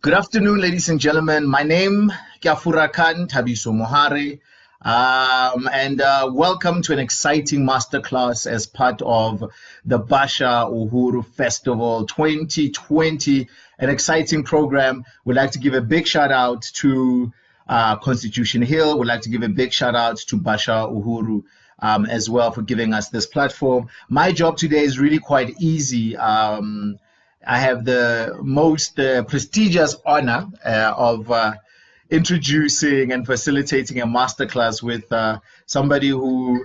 Good afternoon, ladies and gentlemen. My name Kiafura Khan Tabiso Mohare, um, and uh, welcome to an exciting masterclass as part of the Basha Uhuru Festival 2020. An exciting program. We'd like to give a big shout out to uh, Constitution Hill. We'd like to give a big shout out to Basha Uhuru. Um, as well for giving us this platform. My job today is really quite easy. Um, I have the most uh, prestigious honor uh, of uh, introducing and facilitating a masterclass with uh, somebody who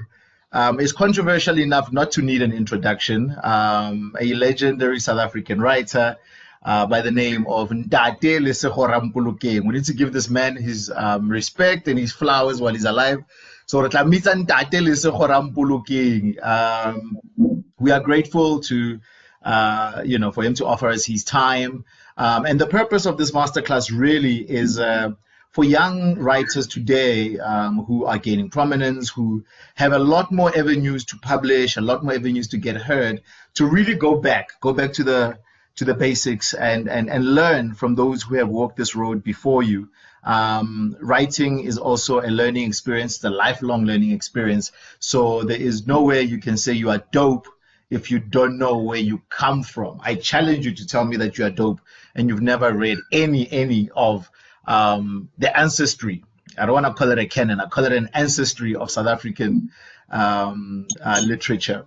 um, is controversial enough not to need an introduction, um, a legendary South African writer. Uh, by the name of Ntate Lesego Rampolokeng. We need to give this man his um, respect and his flowers while he's alive. So re tla mitsa Ntate Lesego Rampolokeng. Um, we are grateful to uh, you know, for him to offer us his time. Um, and the purpose of this masterclass really is uh, for young writers today um, who are gaining prominence, who have a lot more avenues to publish, a lot more avenues to get heard, to really go back, go back to the to the basics and and and learn from those who have walked this road before you. Um, writing is also a learning experience, a lifelong learning experience. So there is no way you can say you are dope if you don't know where you come from. I challenge you to tell me that you are dope and you've never read any any of um, the ancestry. I don't want to call it a canon. I call it an ancestry of South African um, uh, literature.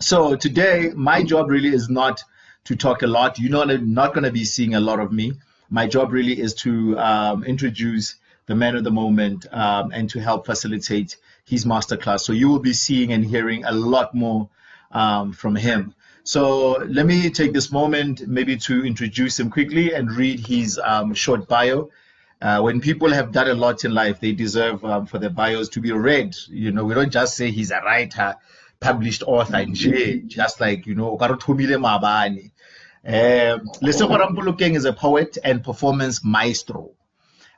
So today, my job really is not to talk a lot. You're not, not going to be seeing a lot of me. My job really is to um, introduce the man of the moment um, and to help facilitate his masterclass. So you will be seeing and hearing a lot more um, from him. So let me take this moment maybe to introduce him quickly and read his um, short bio. Uh, when people have done a lot in life, they deserve um, for their bios to be read. You know, we don't just say he's a writer, published author, and just like, you know, Mabani. Um, Lesego Rampolokeng is a poet and performance maestro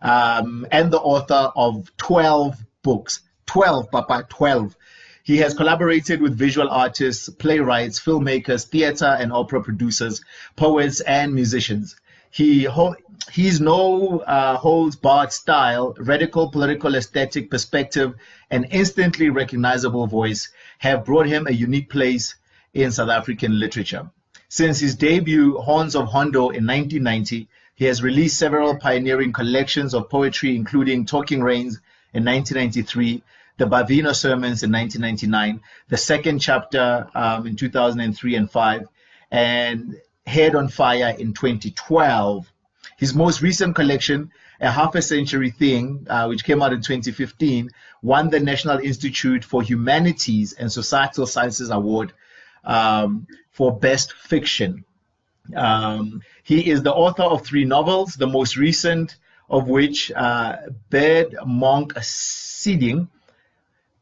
um, and the author of 12 books. 12, Papa, 12 he has collaborated with visual artists, playwrights, filmmakers, theater and opera producers, poets, and musicians. He ho- he's no uh, holds barred style, radical political aesthetic perspective, and instantly recognizable voice have brought him a unique place in South African literature. Since his debut, Horns of Hondo, in 1990, he has released several pioneering collections of poetry, including Talking Rains in 1993, the Bavino sermons in 1999, the second chapter um, in 2003 and 5, and Head on Fire in 2012. His most recent collection, A Half a Century Thing, uh, which came out in 2015, won the National Institute for Humanities and Societal Sciences Award um, for Best Fiction. Um, he is the author of three novels, the most recent of which, uh, Bird Monk Seding,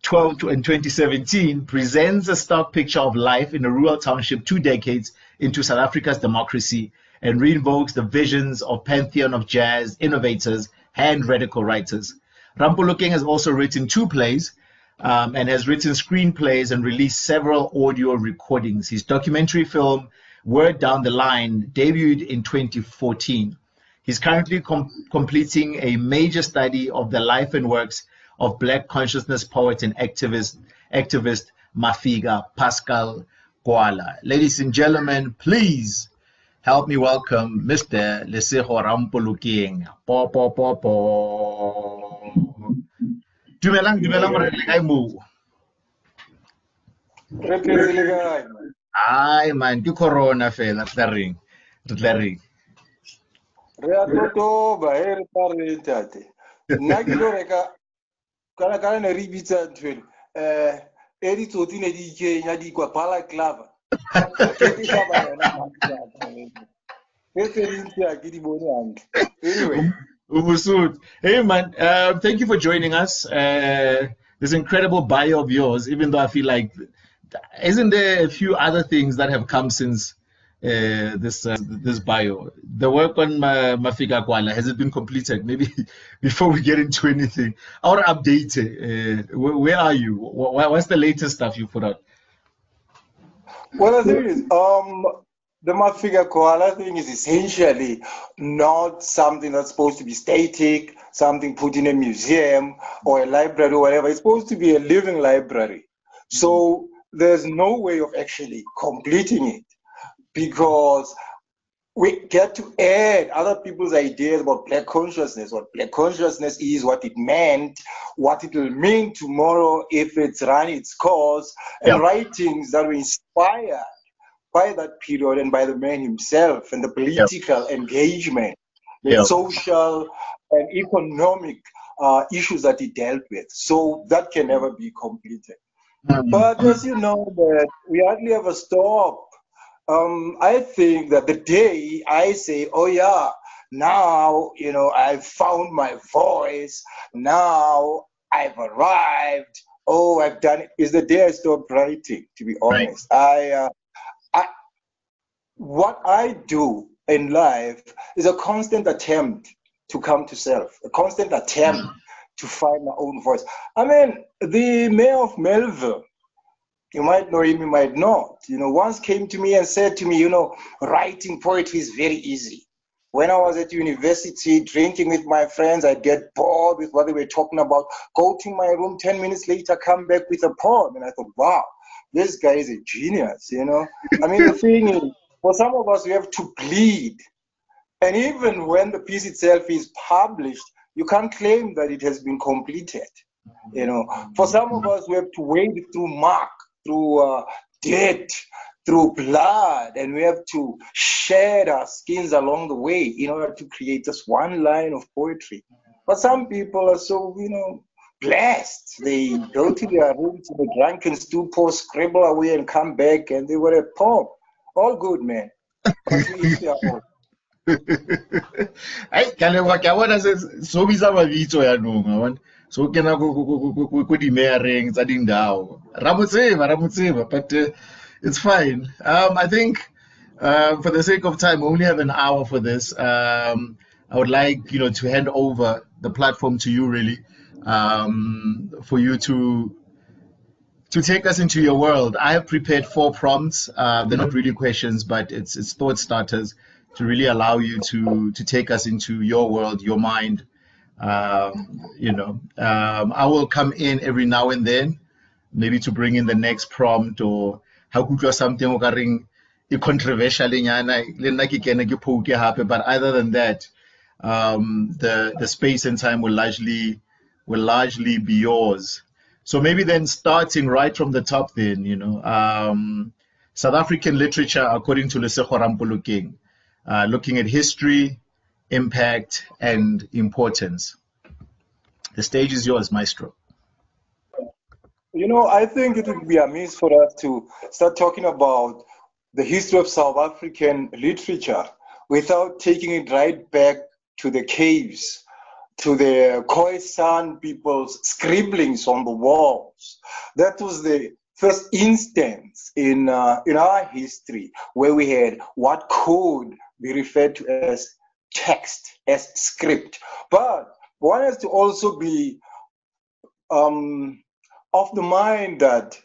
12 in 2017 presents a stark picture of life in a rural township two decades into South Africa's democracy and reinvokes the visions of pantheon of jazz innovators and radical writers. Rampolokeng has also written two plays um, and has written screenplays and released several audio recordings. His documentary film, Word Down the Line, debuted in 2014. He's currently com- completing a major study of the life and works of Black consciousness poet and activist, activist Mafika Pascal Gwala. Ladies and gentlemen, please help me welcome Mr. Lesego Rampolokeng. Po, po, po, po. Dumelang, dumelang gore le kae moo? Re phetse le kae? Ai man, ke corona fela, re tla reng. Re tla reng. Re a totoba, he re tla re tate. Nna ke lo reka kana kana ne re bitsa ditsotsi ne di di Ubusut. Hey man, uh, thank you for joining us. Uh, this incredible bio of yours, even though I feel like, isn't there a few other things that have come since uh, this uh, this bio? The work on Ma- Mafika Gwala, has it been completed? Maybe before we get into anything, or update, uh, where, where are you? Wha- What's the latest stuff you put out? well thing is, um, the Mafika Gwala thing is essentially not something that's supposed to be static, something put in a museum or a library or whatever. It's supposed to be a living library. So there's no way of actually completing it because we get to add other people's ideas about black consciousness. What black consciousness is, what it meant, what it will mean tomorrow if it's run its course, and writings that were inspired by that period and by the man himself and the political engagement, the social and economic uh, issues that he dealt with. So that can never be completed. Mm-hmm. But as you know, that we hardly ever stop. Um, I think that the day I say, "Oh yeah, now you know I've found my voice. Now I've arrived. Oh, I've done it," is the day I stop writing. To be honest, right. I uh, what I do in life is a constant attempt to come to self, a constant attempt mm. to find my own voice. I mean, the mayor of Melville, you might know him, you might not, you know, once came to me and said to me, you know, writing poetry is very easy. When I was at university drinking with my friends, I'd get bored with what they were talking about, go to my room 10 minutes later, come back with a poem. And I thought, wow, this guy is a genius, you know. I mean, the thing is, for some of us, we have to bleed. And even when the piece itself is published, you can't claim that it has been completed. You know, for some of us, we have to wade through muck, through uh, debt, through blood, and we have to shed our skins along the way in order to create just one line of poetry. But some people are so, you know, blessed. They go to their room to the drunken stupor, scribble away, and come back, and they were a poem all good man ai ka leboga ke a bona so bisa mabitso yaanong a bona so kena ko dimeareng tsa dindao ra mo tseba ra mo tseba but uh, it's fine um, i think uh, for the sake of time we only have an hour for this um, i would like you know to hand over the platform to you really um, for you to to take us into your world, I have prepared four prompts. Uh, they're not really questions, but it's it's thought starters to really allow you to to take us into your world, your mind. Um, you know, um, I will come in every now and then, maybe to bring in the next prompt or how could you something o ring controversial but other than that um, the the space and time will largely will largely be yours. So maybe then starting right from the top, then you know, um, South African literature according to Lesego Rampolokeng, uh, looking at history, impact, and importance. The stage is yours, Maestro. You know, I think it would be amiss for us to start talking about the history of South African literature without taking it right back to the caves to the Khoisan people's scribblings on the walls. That was the first instance in, uh, in our history where we had what could be referred to as text, as script. But one has to also be um, of the mind that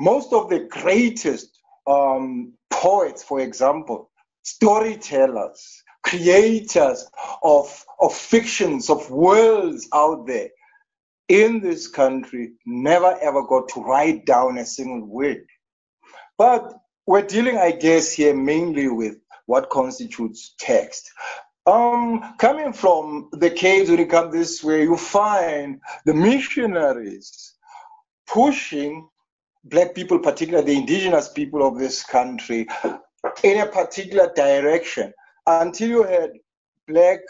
most of the greatest um, poets, for example, storytellers, creators of, of fictions, of worlds out there in this country never ever got to write down a single word. But we're dealing, I guess, here mainly with what constitutes text. Um, coming from the caves, when you come this way, you find the missionaries pushing black people, particularly the indigenous people of this country, in a particular direction until you had black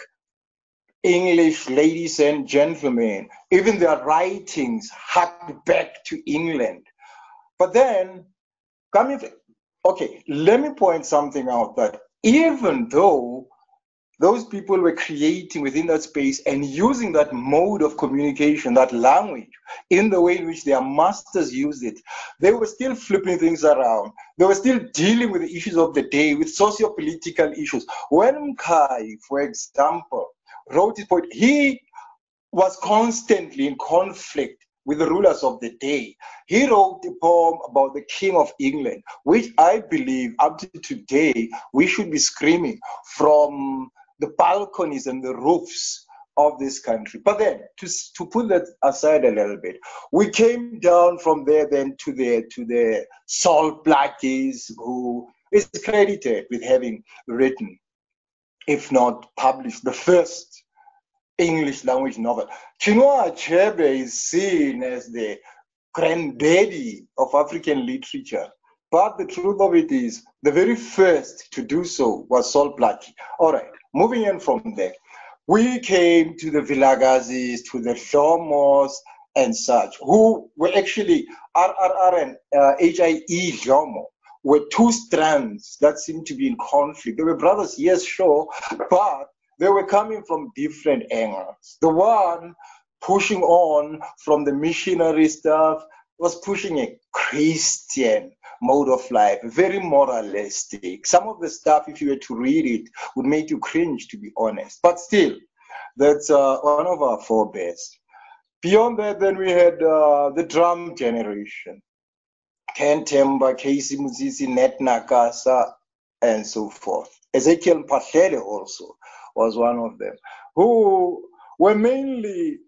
English ladies and gentlemen, even their writings harked back to England. But then, coming, okay, let me point something out that even though those people were creating within that space and using that mode of communication, that language, in the way in which their masters used it. They were still flipping things around. They were still dealing with the issues of the day, with socio-political issues. When Mqhayi, for example, wrote his poetry, he was constantly in conflict with the rulers of the day. He wrote a poem about the King of England, which I believe up to today we should be screaming from the balconies and the roofs of this country. But then, to, to put that aside a little bit, we came down from there then to the to the Sol Plaatjes, who is credited with having written, if not published, the first English language novel. Chinua Achebe is seen as the granddaddy of African literature. But the truth of it is, the very first to do so was Sol Plaatje. All right, moving on from there, we came to the Vilakazis, to the Dhlomos, and such, who were actually RRR and uh, HIE Dhlomo were two strands that seemed to be in conflict. They were brothers, yes, sure, but they were coming from different angles. The one pushing on from the missionary stuff was pushing a Christian mode of life, very moralistic. Some of the stuff, if you were to read it, would make you cringe, to be honest. But still, that's uh, one of our forebears. Beyond that, then we had uh, the drum generation. Can Themba, Casey Motsisi, Nat Nakasa, and so forth. Ezekiel Mphahlele also was one of them, who were mainly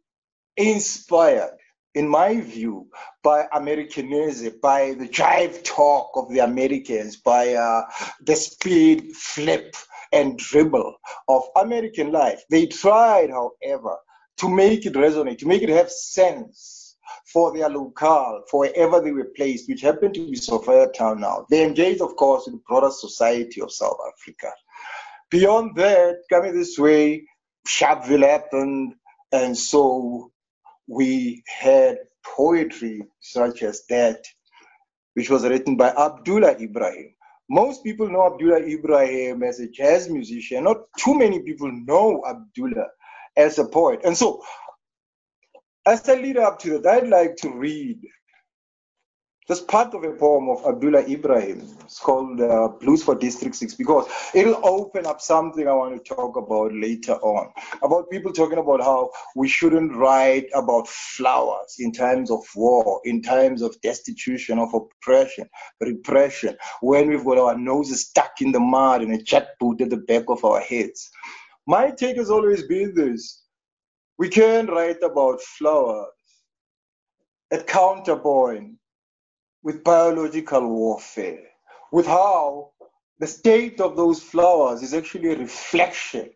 inspired, in my view, by Americanism, by the jive talk of the Americans, by uh, the speed, flip, and dribble of American life. They tried, however, to make it resonate, to make it have sense for their locale, for wherever they were placed, which happened to be Sophiatown now. They engaged, of course, in the broader society of South Africa. Beyond that, coming this way, Sharpeville happened, and so we had poetry such as that, which was written by Abdullah Ibrahim. Most people know Abdullah Ibrahim as a jazz musician. Not too many people know Abdullah as a poet. And so, as I lead up to that, I'd like to read that's part of a poem of Abdullah Ibrahim. It's called uh, Blues for District 6 because it'll open up something I want to talk about later on. About people talking about how we shouldn't write about flowers in times of war, in times of destitution, of oppression, repression, when we've got our noses stuck in the mud and a jackboot at the back of our heads. My take has always been this we can write about flowers at counterpoint with biological warfare, with how the state of those flowers is actually a reflection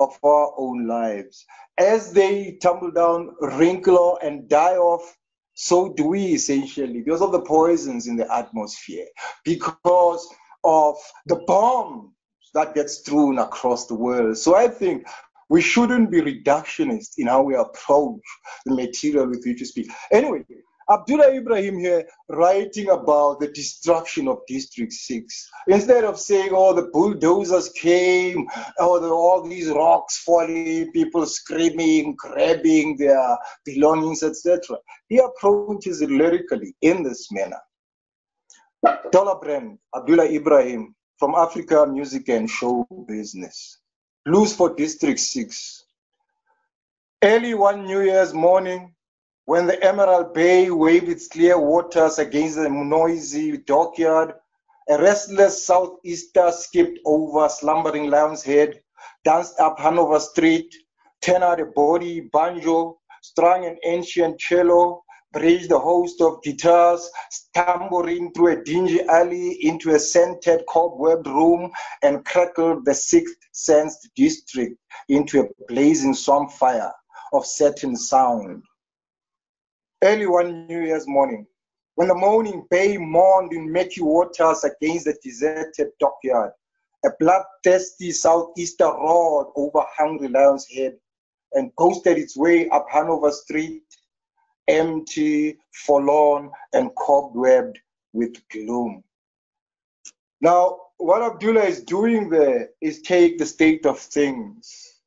of our own lives. As they tumble down, wrinkle, and die off, so do we essentially, because of the poisons in the atmosphere, because of the bombs that gets thrown across the world. So I think we shouldn't be reductionist in how we approach the material with which we speak. Anyway, Abdullah Ibrahim here writing about the destruction of District 6. Instead of saying, oh, the bulldozers came, oh, all these rocks falling, people screaming, grabbing their belongings, etc. He approaches it lyrically in this manner. Dollar brand, Abdullah Ibrahim from Africa Music and Show Business. Blues for District 6. Early one New Year's morning, when the Emerald Bay waved its clear waters against the noisy dockyard, a restless southeaster skipped over slumbering Lion's Head, danced up Hanover Street, out a body banjo, strung an ancient cello, bridged a host of guitars, stammering through a dingy alley into a scented cobwebbed room, and crackled the sixth sense district into a blazing swamp fire of certain sound early one New Year's morning, when the moaning bay mourned in murky waters against the deserted dockyard, a bloodthirsty southeaster roared over Hungry Lion's Head and coasted its way up Hanover Street, empty, forlorn, and cobwebbed with gloom. Now, what Abdullah is doing there is take the state of things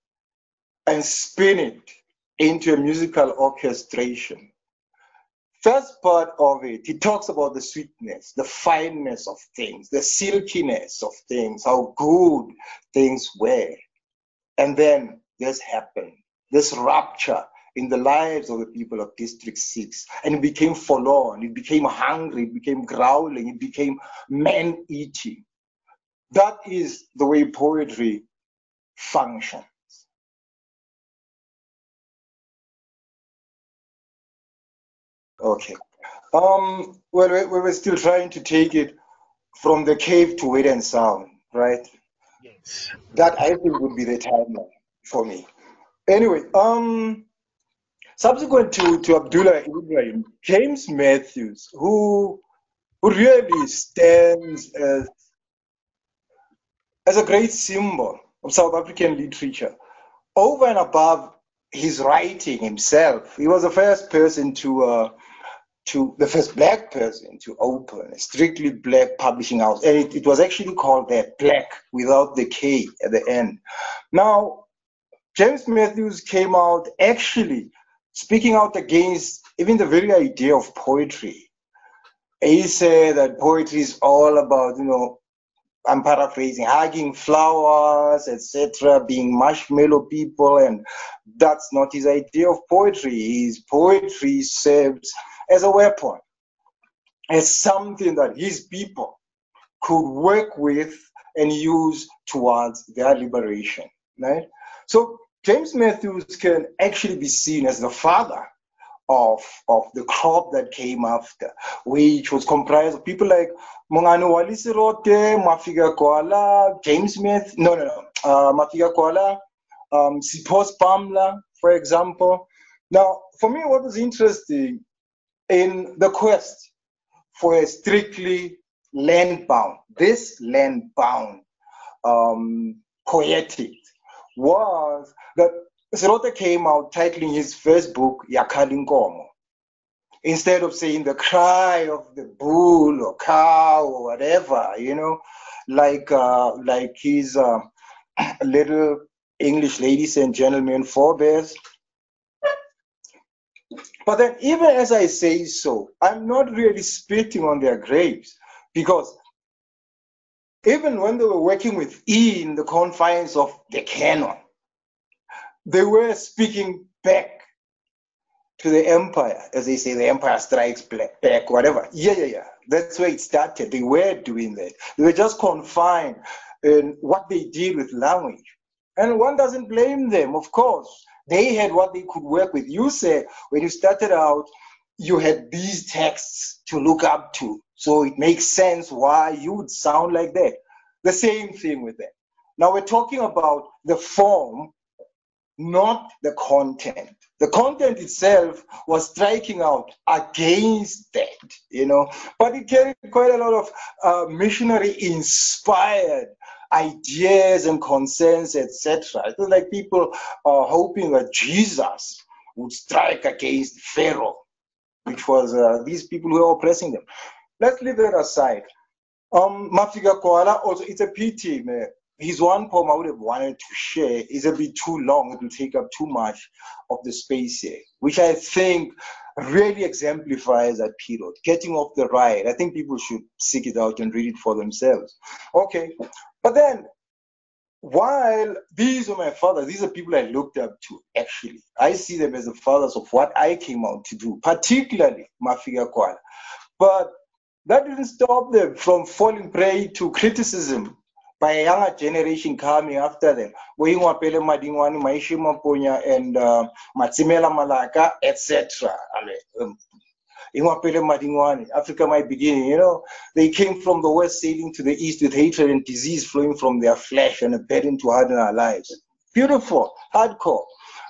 and spin it into a musical orchestration. First part of it, he talks about the sweetness, the fineness of things, the silkiness of things, how good things were. And then this happened, this rupture in the lives of the people of District 6. And it became forlorn, it became hungry, it became growling, it became man eating. That is the way poetry functions. Okay. Um, well, we were still trying to take it from the cave to Word N Sound, right? Yes. That I think would be the timeline for me. Anyway, um, subsequent to, to Abdullah Ibrahim, James Matthews, who who really stands as as a great symbol of South African literature, over and above his writing himself, he was the first person to uh, to the first black person to open a strictly black publishing house. And it, it was actually called that black without the K at the end. Now, James Matthews came out actually speaking out against even the very idea of poetry. He said that poetry is all about, you know, I'm paraphrasing, hugging flowers, etc., being marshmallow people, and that's not his idea of poetry. His poetry serves as a weapon, as something that his people could work with and use towards their liberation. Right? So James Matthews can actually be seen as the father of, of the crop that came after, which was comprised of people like Mongane Wally Serote, Mafika Gwala, James Smith, no, no, no, uh, Mafika Gwala, um, Sipho Sepamla, for example. Now, for me, what was interesting in the quest for a strictly land-bound, this land-bound um, poetic was that Serote came out titling his first book Yakhal'inkomo. Instead of saying the cry of the bull or cow or whatever, you know, like uh, like his uh, little English ladies and gentlemen forebears, but then, even as I say so, I'm not really spitting on their graves because even when they were working with E in the confines of the canon, they were speaking back to the empire, as they say, the empire strikes back, whatever. Yeah, yeah, yeah. That's where it started. They were doing that. They were just confined in what they did with language. And one doesn't blame them, of course. They had what they could work with. You said when you started out, you had these texts to look up to. So it makes sense why you would sound like that. The same thing with that. Now we're talking about the form, not the content. The content itself was striking out against that, you know, but it carried quite a lot of uh, missionary inspired ideas and concerns, etc. It was like people are hoping that Jesus would strike against Pharaoh, which was uh, these people who were oppressing them. Let's leave that aside. Um, Mafika Gwala also, it's a pity, man. His one poem I would have wanted to share is a bit too long. It will take up too much of the space here, which I think really exemplifies that period. Getting off the ride. I think people should seek it out and read it for themselves. Okay, but then, while these are my fathers, these are people I looked up to, actually. I see them as the fathers of what I came out to do, particularly Mafika Gwala. But that didn't stop them from falling prey to criticism by a younger generation coming after them. Ingoapele Madingoane, Maishe Maponya, and uh, Matsemela Manaka, etc. Um, Ingoapele Madingoane, Africa My Beginning, you know, they came from the west sailing to the east with hatred and disease flowing from their flesh and a burden to harden our lives. Beautiful, hardcore.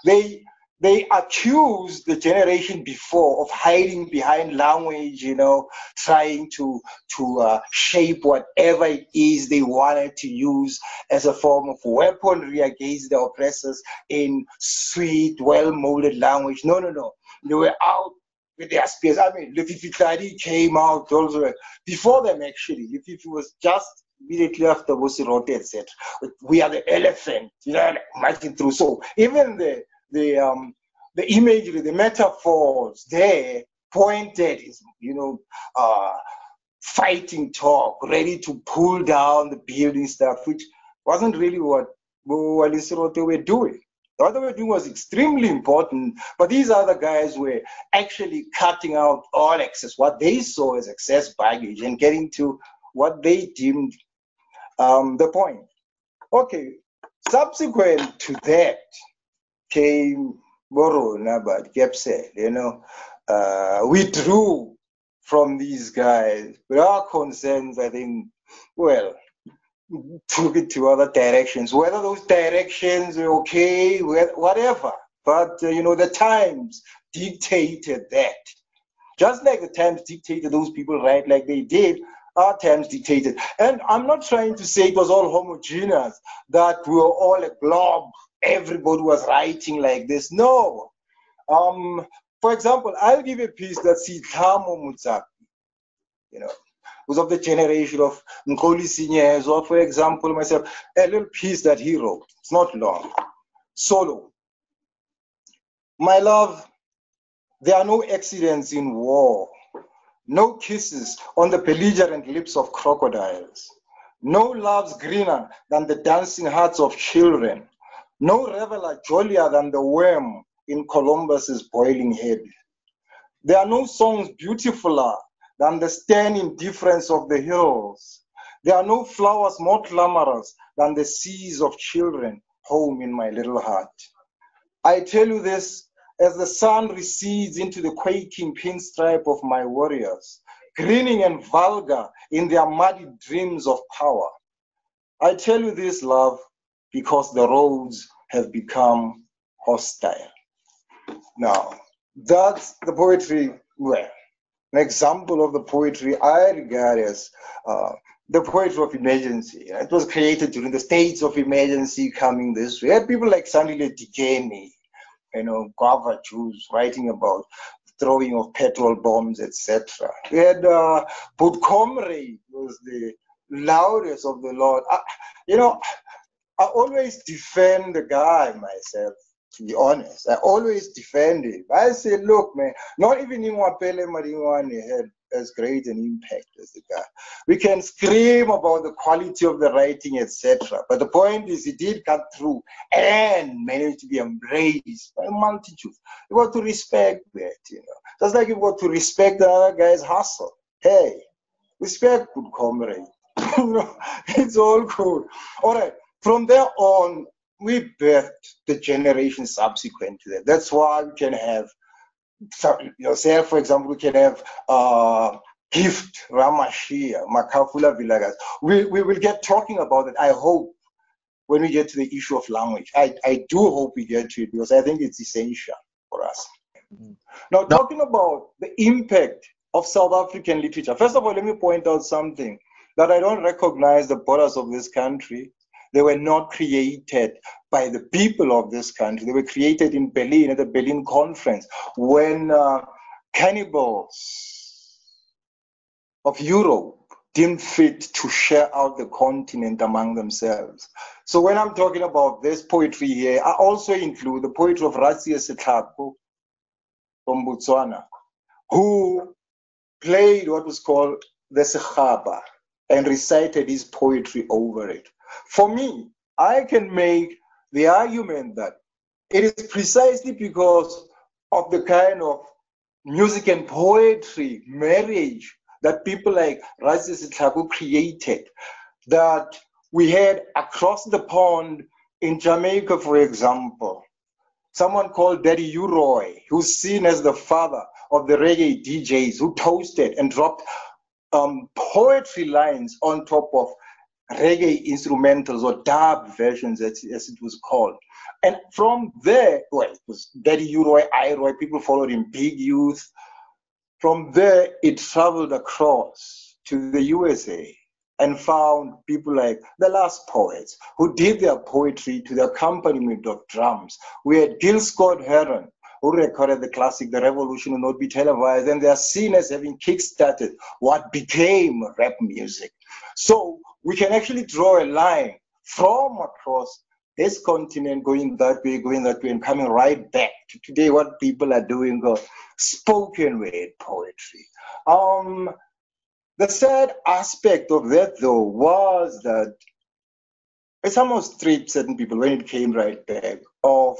They they accused the generation before of hiding behind language, you know, trying to to uh, shape whatever it is they wanted to use as a form of weaponry against the oppressors in sweet, well-molded language. No, no, no. They were out with their spears. I mean, Lefifi Tladi came out also before them actually. Lefifi was just immediately after Bosirote, etc. We are the elephant, you know, marching through. So even the the um the imagery, the metaphors there pointed, is you know, uh, fighting talk, ready to pull down the building stuff, which wasn't really what Wally Serote were doing. What they were doing was extremely important, but these other guys were actually cutting out all excess, what they saw as excess baggage, and getting to what they deemed um, the point. Okay, subsequent to that came Borona, but Gepsel, you know, uh, withdrew from these guys. But our concerns, I think, well, took it to other directions. Whether those directions are okay, whatever. But, uh, you know, the times dictated that. Just like the times dictated those people right like they did, our times dictated. And I'm not trying to say it was all homogeneous, that we were all a blob, everybody was writing like this. No. Um, for example, I'll give a piece that Seitlhamo Motsapi, you know, was of the generation of Nkoli Seniors, or for example, myself, a little piece that he wrote. It's not long. Solo. My love, there are no accidents in war, no kisses on the belligerent lips of crocodiles, no loves greener than the dancing hearts of children, no reveler jollier than the worm in Columbus's boiling head. There are no songs beautifuler than the stern indifference of the hills. There are no flowers more glamorous than the seas of children home in my little heart. I tell you this as the sun recedes into the quaking pinstripe of my warriors, grinning and vulgar in their muddy dreams of power. I tell you this, love, because the roads have become hostile. Now, that's the poetry, well, an example of the poetry I regard as uh, the poetry of emergency. It was created during the states of emergency coming this way. People like Sandile Dikeni, you know, Guava Jews writing about throwing of petrol bombs, etc. We had uh, Comrade was the loudest of the Lord. I, you know, I always defend the guy myself to be honest. I always defend him. I say, look, man, not even Ingoapele Madingoane had as great an impact as the guy. We can scream about the quality of the writing, etc. But the point is, he did cut through and managed to be embraced by a multitude. You got to respect that, you know. Just like you got to respect the other guy's hustle. Hey, respect good comrade. it's all cool. All right. From there on, we birthed the generation subsequent to that. That's why we can have yourself, for example, we can have uh, Gift Ramashia, Makafula Vilagas. We, we will get talking about it, I hope, when we get to the issue of language. I, I do hope we get to it because I think it's essential for us. Mm. Now, talking about the impact of South African literature, first of all, let me point out something that I don't recognize the borders of this country they were not created by the people of this country. They were created in Berlin at the Berlin Conference when uh, cannibals of Europe deemed fit to share out the continent among themselves. So when I'm talking about this poetry here, I also include the poetry of Ratsie Setlhako from Botswana, who played what was called the Sekgaba and recited his poetry over it. For me, I can make the argument that it is precisely because of the kind of music and poetry marriage that people like Ratsie Setlhako created that we had across the pond in Jamaica, for example, someone called Daddy U-Roy, who's seen as the father of the reggae DJs who toasted and dropped um, poetry lines on top of reggae instrumentals or dub versions, as, as it was called. And from there, well, it was Daddy U-Roy, I-Roy, people followed him, Big Youth. From there, it traveled across to the USA and found people like the last poets who did their poetry to the accompaniment of drums. We had Gil Scott Heron, who recorded the classic The Revolution Will Not Be Televised, and they are seen as having kick-started what became rap music. So we can actually draw a line from across this continent going that way, going that way, and coming right back to today what people are doing uh, spoken word poetry. Um, the sad aspect of that, though, was that it almost stripped certain people when it came right back of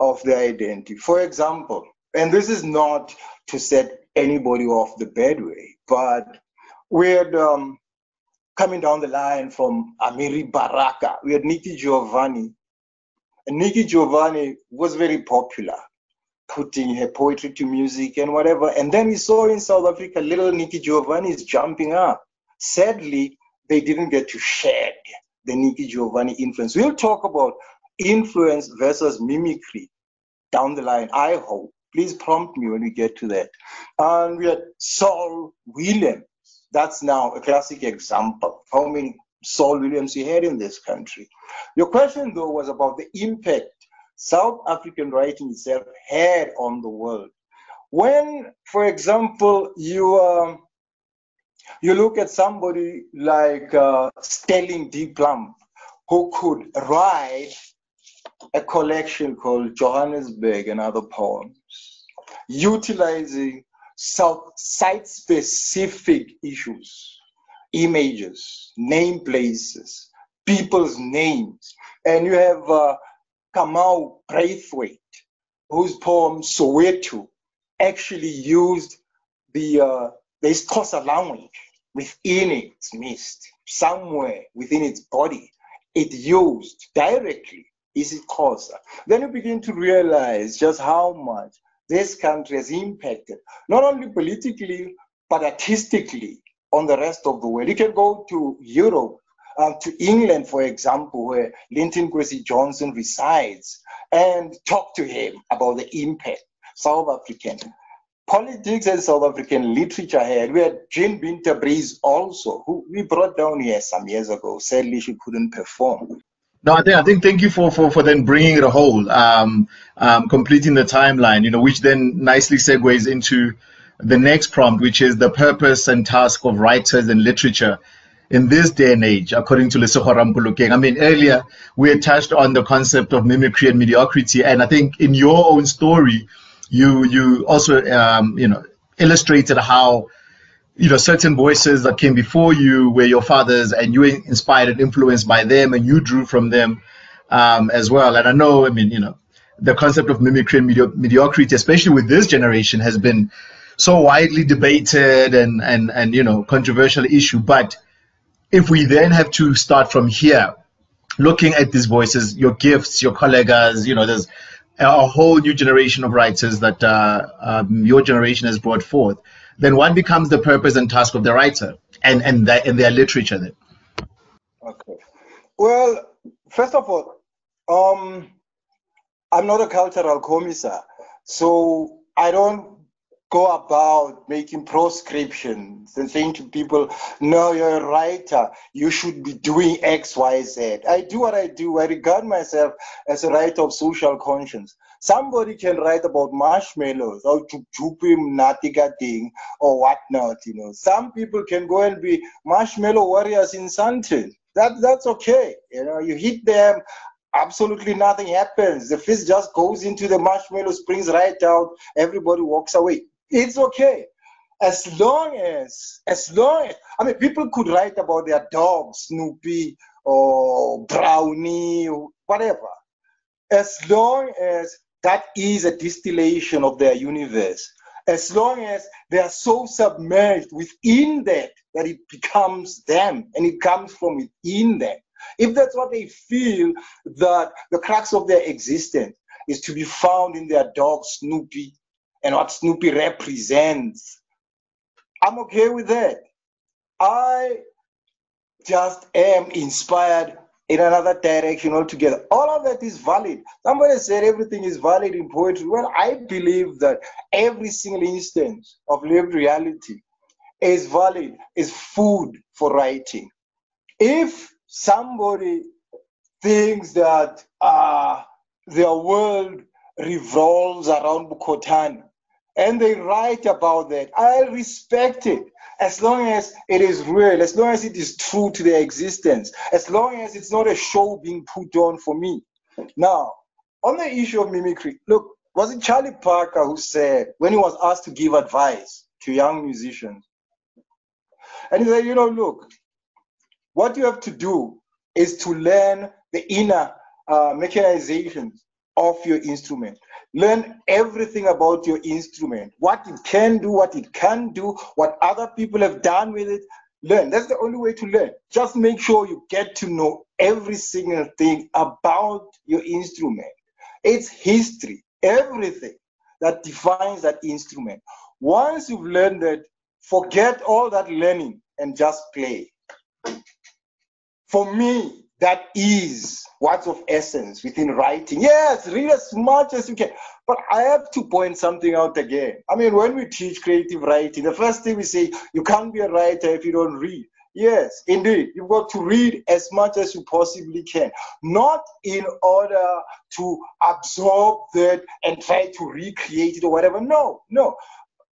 of the identity. For example, and this is not to set anybody off the bad way, but we had um, coming down the line from Amiri Baraka, we had Nikki Giovanni. And Nikki Giovanni was very popular, putting her poetry to music and whatever. And then we saw in South Africa little Nikki Giovanni is jumping up. Sadly, they didn't get to shed the Nikki Giovanni influence. We'll talk about influence versus mimicry down the line, I hope. Please prompt me when we get to that. And we had Saul Williams. That's now a classic example. How many Saul Williams you had in this country? Your question, though, was about the impact South African writing itself had on the world. When, for example, you um, you look at somebody like uh, Sterling D. Plumpp, who could write a collection called Johannesburg and Other Poems, utilizing site-specific issues, images, name places, people's names. And you have uh, Kamau Brathwaite, whose poem Soweto actually used the uh, the language within its midst, somewhere within its body. It used directly is it Xhosa. Then you begin to realize just how much this country has impacted, not only politically, but artistically on the rest of the world. You can go to Europe, um, to England, for example, where Linton Kwesi Johnson resides, and talk to him about the impact South African politics and South African literature had. We had Jean Binta Breeze also, who we brought down here some years ago. Sadly, she couldn't perform. No, I think, I think thank you for, for, for then bringing it a whole, um, um, completing the timeline, you know, which then nicely segues into the next prompt, which is the purpose and task of writers and literature in this day and age, according to Lesego Rampolokeng. I mean, earlier we had touched on the concept of mimicry and mediocrity, and I think in your own story, you you also um, you know illustrated how you know certain voices that came before you were your fathers and you were inspired and influenced by them and you drew from them um, as well. And i know i mean you know the concept of mimicry and medi- mediocrity especially with this generation has been so widely debated and and and you know controversial issue. But if we then have to start from here looking at these voices your gifts your colleagues you know there's a whole new generation of writers that uh, um, your generation has brought forth then what becomes the purpose and task of the writer and and, and their literature then? Okay. Well, first of all, um, I'm not a cultural commissar, so I don't go about making proscriptions and saying to people, no, you're a writer, you should be doing X, Y, Z. I do what I do. I regard myself as a writer of social conscience. Somebody can write about marshmallows or chupim ding or whatnot, you know. Some people can go and be marshmallow warriors in Santin. That, that's okay. You know, you hit them, absolutely nothing happens. The fish just goes into the marshmallow, springs right out, everybody walks away it's okay as long as as long as i mean people could write about their dog snoopy or brownie or whatever as long as that is a distillation of their universe as long as they are so submerged within that that it becomes them and it comes from within them if that's what they feel that the crux of their existence is to be found in their dog snoopy and what Snoopy represents. I'm okay with that. I just am inspired in another direction altogether. All of that is valid. Somebody said everything is valid in poetry. Well, I believe that every single instance of lived reality is valid, is food for writing. If somebody thinks that uh, their world revolves around Bukhotana, and they write about that. I respect it as long as it is real, as long as it is true to their existence, as long as it's not a show being put on for me. Now, on the issue of mimicry, look, was it Charlie Parker who said when he was asked to give advice to young musicians? And he said, you know, look, what you have to do is to learn the inner uh, mechanizations of your instrument. Learn everything about your instrument, what it can do, what it can do, what other people have done with it. Learn. That's the only way to learn. Just make sure you get to know every single thing about your instrument. It's history, everything that defines that instrument. Once you've learned that, forget all that learning and just play. For me, that is what's of essence within writing. Yes, read as much as you can. But I have to point something out again. I mean, when we teach creative writing, the first thing we say, you can't be a writer if you don't read. Yes, indeed. You've got to read as much as you possibly can, not in order to absorb that and try to recreate it or whatever. No, no.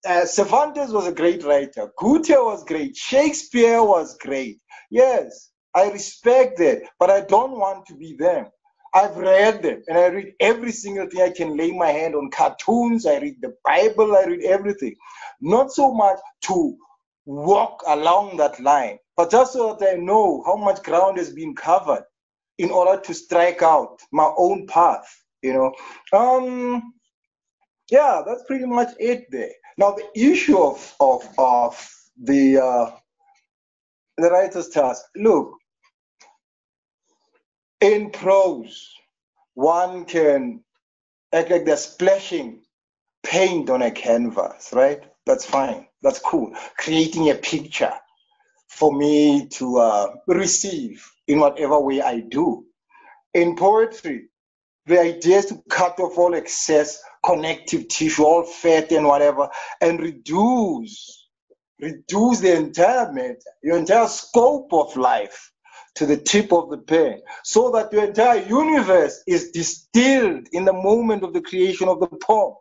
Uh, Cervantes was a great writer. Goethe was great. Shakespeare was great. Yes, I respect that, but I don't want to be them. I've read them and I read every single thing I can lay my hand on cartoons, I read the Bible, I read everything. Not so much to walk along that line, but just so that I know how much ground has been covered in order to strike out my own path, you know. Um yeah, that's pretty much it there. Now the issue of of of the uh the writer's task. Look, in prose, one can act like they're splashing paint on a canvas, right? That's fine. That's cool. Creating a picture for me to uh, receive in whatever way I do. In poetry, the idea is to cut off all excess connective tissue, all fat and whatever, and reduce, reduce the entire matter, your entire scope of life to the tip of the pen, so that the entire universe is distilled in the moment of the creation of the poem.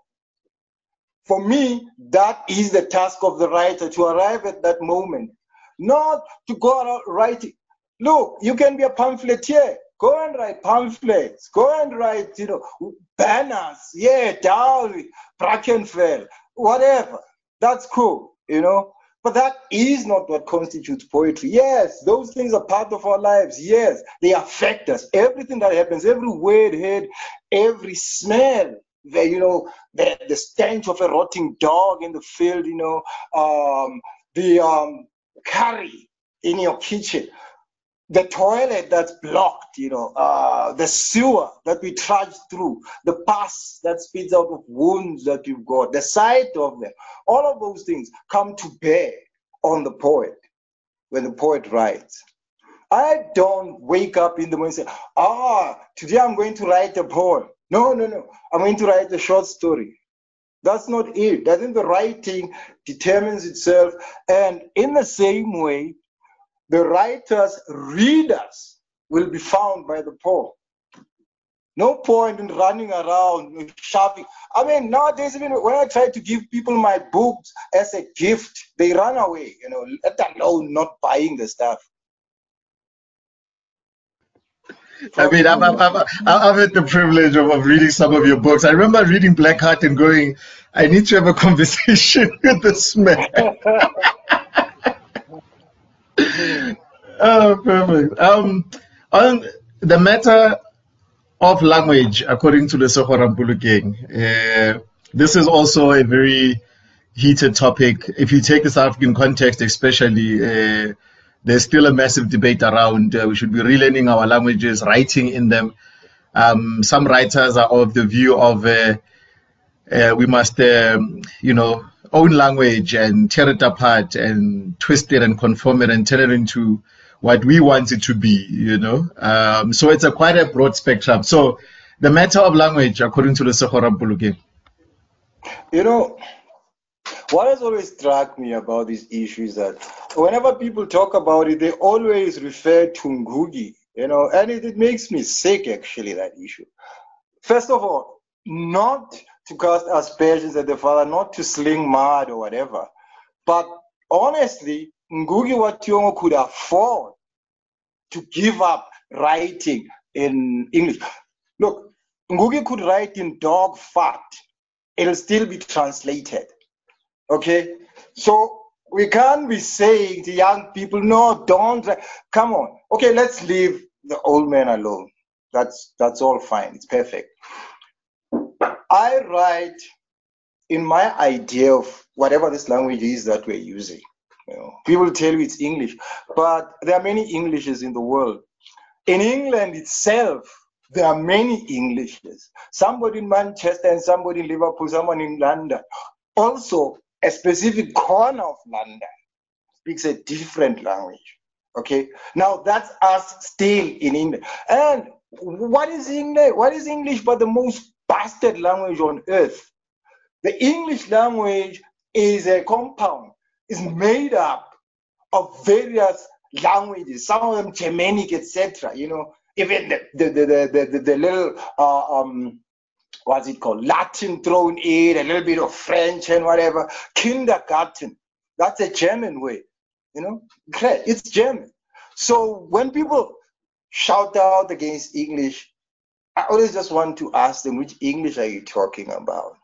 For me, that is the task of the writer to arrive at that moment, not to go around writing. Look, you can be a pamphleteer. Go and write pamphlets. Go and write, you know, banners. Yeah, Darwin, Brackenfell, whatever. That's cool, you know. But that is not what constitutes poetry. Yes, those things are part of our lives. Yes, they affect us. Everything that happens, every word heard, every smell, the, you know, the, the stench of a rotting dog in the field, you know, um, the um, curry in your kitchen, the toilet that's blocked, you know, uh, the sewer that we trudge through, the pus that spits out of wounds that you've got, the sight of them, all of those things come to bear on the poet when the poet writes. I don't wake up in the morning and say, ah, today I'm going to write a poem. No, no, no. I'm going to write a short story. That's not it. I think the writing determines itself. And in the same way, the writer's readers will be found by the poor. No point in running around shopping. I mean, nowadays, even when I try to give people my books as a gift, they run away, you know, let alone not buying the stuff. I mean, I've, I've, I've, had the privilege of, of reading some of your books. I remember reading Blackheart and going, I need to have a conversation with this man. oh, perfect. Um, on the matter of language, according to Lesego Rampolokeng, uh, this is also a very heated topic. If you take the South African context, especially, uh, there's still a massive debate around uh, we should be relearning our languages, writing in them. Um, some writers are of the view of we must, um, you know, own language and tear it apart and twist it and conform it and turn it into what we want it to be, you know. Um, so it's a quite a broad spectrum. So the matter of language, according to Lesego Rampolokeng. You know, what has always struck me about this issue is that whenever people talk about it, they always refer to Ngugi, you know, and it, it makes me sick actually, that issue. First of all, not to cast aspersions at the father, not to sling mud or whatever. But honestly, Ngugi wa Thiong'o could afford to give up writing in English. Look, Ngugi could write in dog fat. It'll still be translated. Okay? So we can't be saying to young people, no, don't. Come on. Okay, let's leave the old man alone. That's that's all fine. It's perfect. I write in my idea of whatever this language is that we're using. You know, people tell you it's English, but there are many Englishes in the world. In England itself, there are many Englishes. Somebody in Manchester and somebody in Liverpool, someone in London. Also, a specific corner of London speaks a different language. Okay, now that's us still in England. And what is English? What is English but the most bastard language on earth? The English language is a compound, is made up of various languages, some of them Germanic, etc. You know, even the the the the, the, little uh, um what's it called Latin thrown in, a little bit of French and whatever. Kindergarten, that's a German way. You know, it's German. So when people shout out against English, I always just want to ask them, which English are you talking about?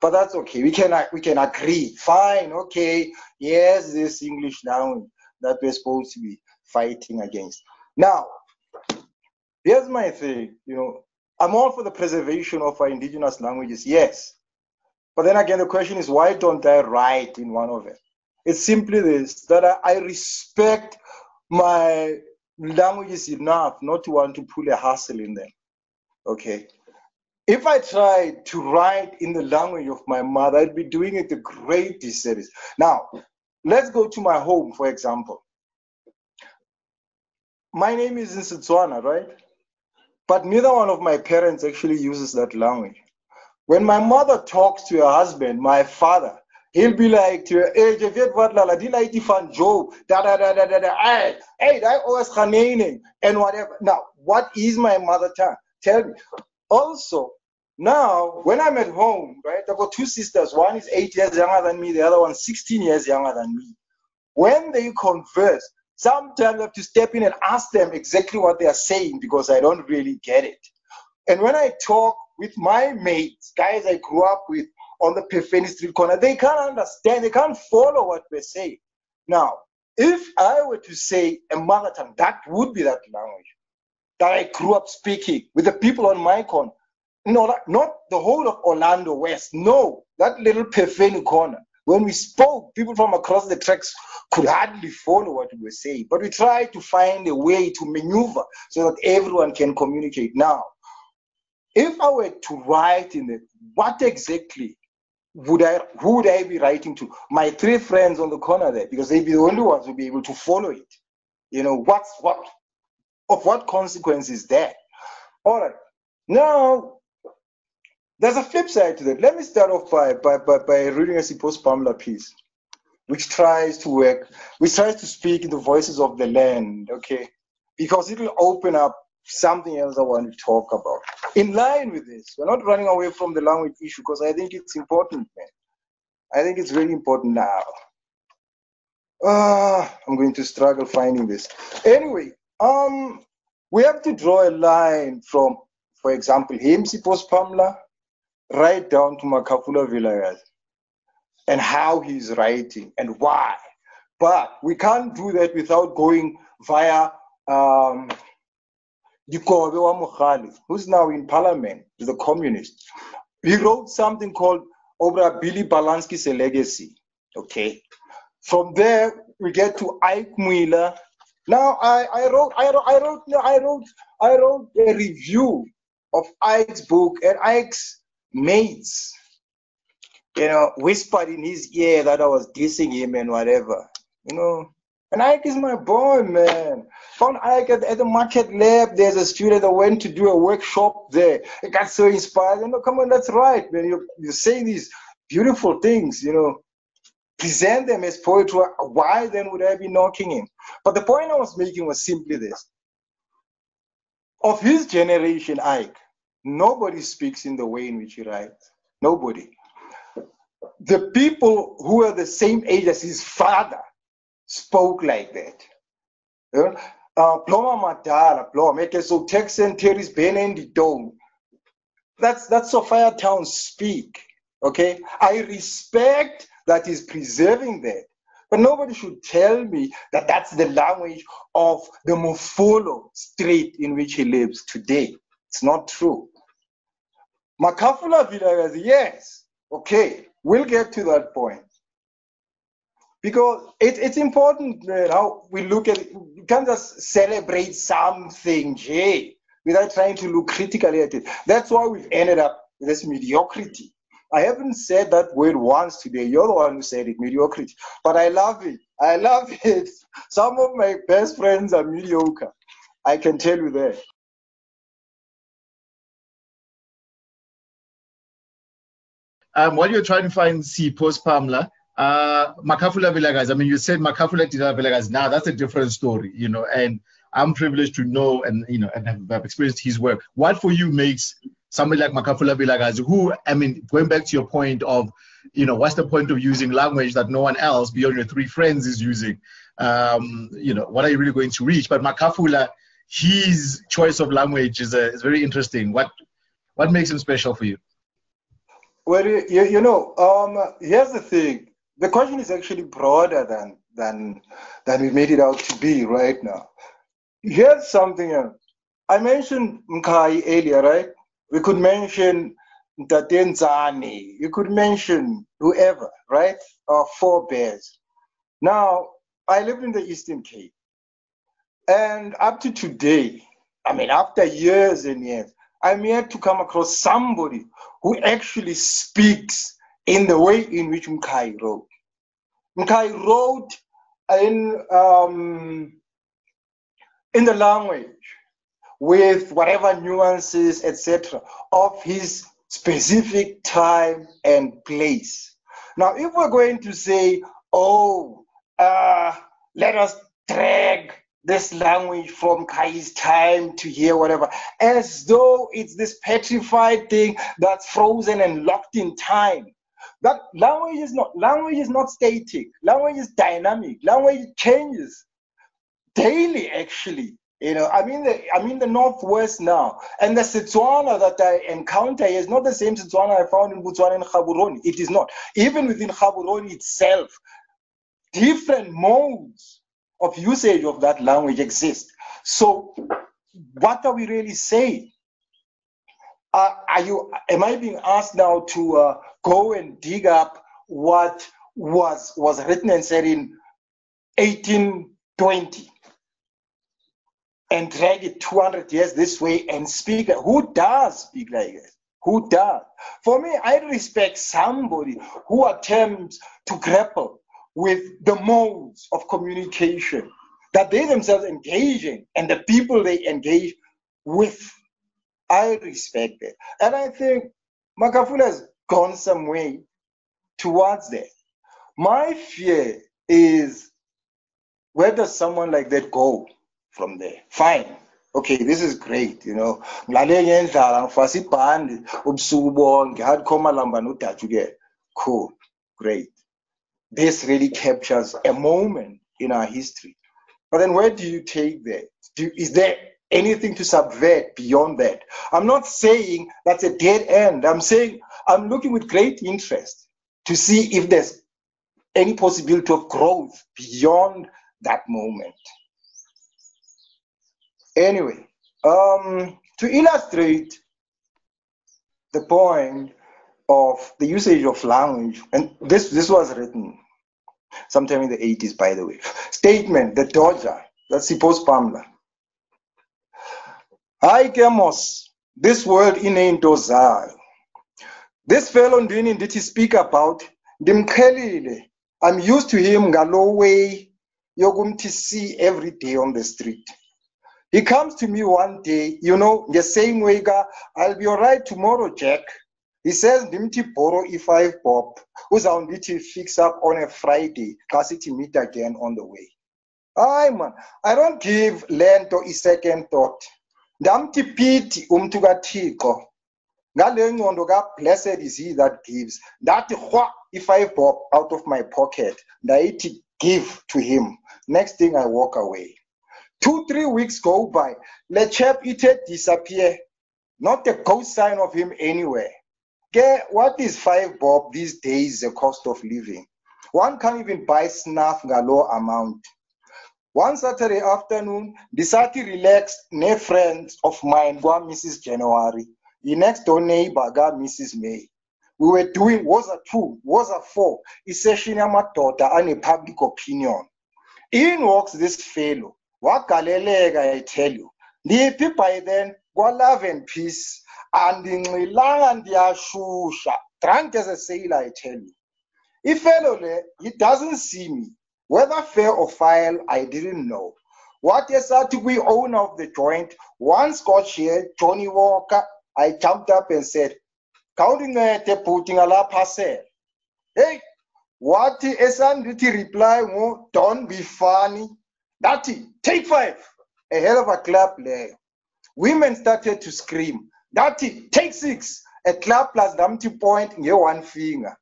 But that's okay. We can we can agree. Fine, okay. Yes, this English language that we're supposed to be fighting against. Now, here's my thing. You know, I'm all for the preservation of our indigenous languages. Yes, but then again, the question is, why don't I write in one of them? It's simply this that I, I respect my languages enough not to want to pull a hustle in them. Okay. If I tried to write in the language of my mother, I'd be doing it a great disservice. Now, let's go to my home, for example. My name is in Setswana, right? But neither one of my parents actually uses that language. When my mother talks to her husband, my father, He'll be like to hey, wat lala, die lady van Joe, da da da da da da. Hey, hey, that always Ghanaian eh, and whatever. Now, what is my mother tongue? Tell me. Also, now when I'm at home, right, I've got two sisters. One is eight years younger than me, the other one 16 years younger than me. When they converse, sometimes I have to step in and ask them exactly what they are saying because I don't really get it. And when I talk with my mates, guys I grew up with, on the Phefeni Street corner. They can't understand, they can't follow what we're saying. Now, if I were to say a tongue, that would be that language that I grew up speaking with the people on my corner. No, not the whole of Orlando West. No, that little Phefeni corner. When we spoke, people from across the tracks could hardly follow what we were saying. But we tried to find a way to maneuver so that everyone can communicate. Now, if I were to write in it, what exactly would I who would I be writing to? My three friends on the corner there, because they'd be the only ones who'd be able to follow it. You know, what's what of what consequence is that? All right. Now there's a flip side to that. Let me start off by by, by, by reading a Sipho Sepamla piece, which tries to work, which tries to speak in the voices of the land, okay? Because it will open up something else I want to talk about. In line with this, we're not running away from the language issue because I think it's important, man. I think it's really important now. Uh, I'm going to struggle finding this. Anyway, um, we have to draw a line from, for example, him, Sipho Sepamla, right down to Makhafula Vilakazi and how he's writing and why. But we can't do that without going via um, Dikobe who's now in parliament, a communist. He wrote something called Obra Billy Balansky's Legacy. Okay. From there, we get to Ike Muila. Now, I, I wrote, I wrote, I wrote, I wrote, I wrote a review of Ike's book, and Ike's mates, you know, whispered in his ear that I was dissing him and whatever. You know, and Ike is my boy, man. Found Ike at, at, the market lab. There's a student that went to do a workshop there. I got so inspired. You know, come on, that's right, man. You're, you're saying these beautiful things, you know. Present them as poetry. Why then would I be knocking him? But the point I was making was simply this. Of his generation, Ike, nobody speaks in the way in which he writes. Nobody. The people who are the same age as his father spoke like that. Yeah? Uh, so Texan Terry's Ben and Dome. That's that's Sophiatown speak. Okay. I respect that he's preserving that. But nobody should tell me that that's the language of the Mofolo street in which he lives today. It's not true. Makhafula Vilakazi, yes. Okay, we'll get to that point. Because it, it's important man, how we look at it. You can't just celebrate something, Jay, without trying to look critically at it. That's why we've ended up with this mediocrity. I haven't said that word once today. You're the one who said it, mediocrity. But I love it. I love it. Some of my best friends are mediocre. I can tell you that. Um, while you're trying to find Sipho Sepamla, uh, Makhafula I mean, you said Makhafula Vilakazi. Now that's a different story, you know, and I'm privileged to know and, you know, and have, have experienced his work. What for you makes somebody like Makhafula Vilakazi, who, I mean, going back to your point of, you know, what's the point of using language that no one else beyond your three friends is using? Um, you know, what are you really going to reach? But Makhafula, his choice of language is, uh, is very interesting. What, what makes him special for you? Well, you, you know, um, here's the thing. The question is actually broader than than than we made it out to be right now. Here's something else. I mentioned Mqhayi earlier, right? We could mention Ntatenzani. You could mention whoever, right? Or four bears. Now, I lived in the Eastern Cape. And up to today, I mean, after years and years, I'm yet to come across somebody who actually speaks in the way in which Mqhayi wrote. Mqhayi wrote in um, in the language with whatever nuances, etc., of his specific time and place. Now, if we're going to say, oh, uh, let us drag this language from Kai's time to here, whatever, as though it's this petrified thing that's frozen and locked in time. That language is not language is not static. Language is dynamic. Language changes daily, actually. You know, I'm in the I'm in the northwest now, and the Setswana that I encounter is not the same Setswana I found in Botswana and Gaborone. It is not. Even within Gaborone itself, different modes of usage of that language exist. So, what are we really saying? Uh, are you? Am I being asked now to uh, go and dig up what was was written and said in 1820 and drag it 200 years this way and speak? Who does speak like that? Who does? For me, I respect somebody who attempts to grapple with the modes of communication that they themselves engage in and the people they engage with. I respect it. And I think Makhafula has gone some way towards that. My fear is where does someone like that go from there? Fine. Okay, this is great, you know. Cool, great this really captures a moment in our history. But then where do you take that? Do, is there anything to subvert beyond that? I'm not saying that's a dead end. I'm saying I'm looking with great interest to see if there's any possibility of growth beyond that moment. Anyway, um, to illustrate the point of the usage of language, and this, this was written sometime in the 80s, by the way. Statement, the Dodger, that's Sipho Sepamla. Hi, Kemos, this world inento zayo. This fellow ndini ndithi speak about, ndimqhelile. I'm used to him ngalo way yokumthi see every day on the street. He comes to me one day, you know, the same way, I'll be all right tomorrow, Jack. He says ndimthi borrow i-five bob uzawundithi fix up on a friday xa sithi meet again on the way. Hayi man i don't give le nto i-second thought. Ndamthi phithi umntu kathixo ngale ngcondo ka-blessed is he that gives. That ndathi rhwa i-five bob out of my pocket. Ndayithi give to him. Next thing i walk away two three weeks go by. Le chap ithe disappear. Not a ghost sign of him anywhere. What is five bob these days the cost of living? One can't even buy snuff low amount. One saturday afternoon ndisathi relaxed near friends of mine kwa-mrs january. The next door neighbor ka-mrs may. We were doing was a 2 woza 4 isession yamadoda ane-public opinion. In walks this fellow wagaleleka i tell you. Ndiphi by then? Kwa-love and peace. Andinxilanga ndiyashusha. Drunk as a sailor i tell you. Ifellow le he doesn't see me. Whether fair or foul i didn't know. What esathi kwi-owner of the joint? One scotch here johnny walker i jumped up and said khawundincede bhuti ngalaa parcel heyi wathi esandithi reply ngu don't be funny ndathi take five. A hell of a clap leyo women started to scream. Ndathi take six. A clap plus damthi point nge-one finger.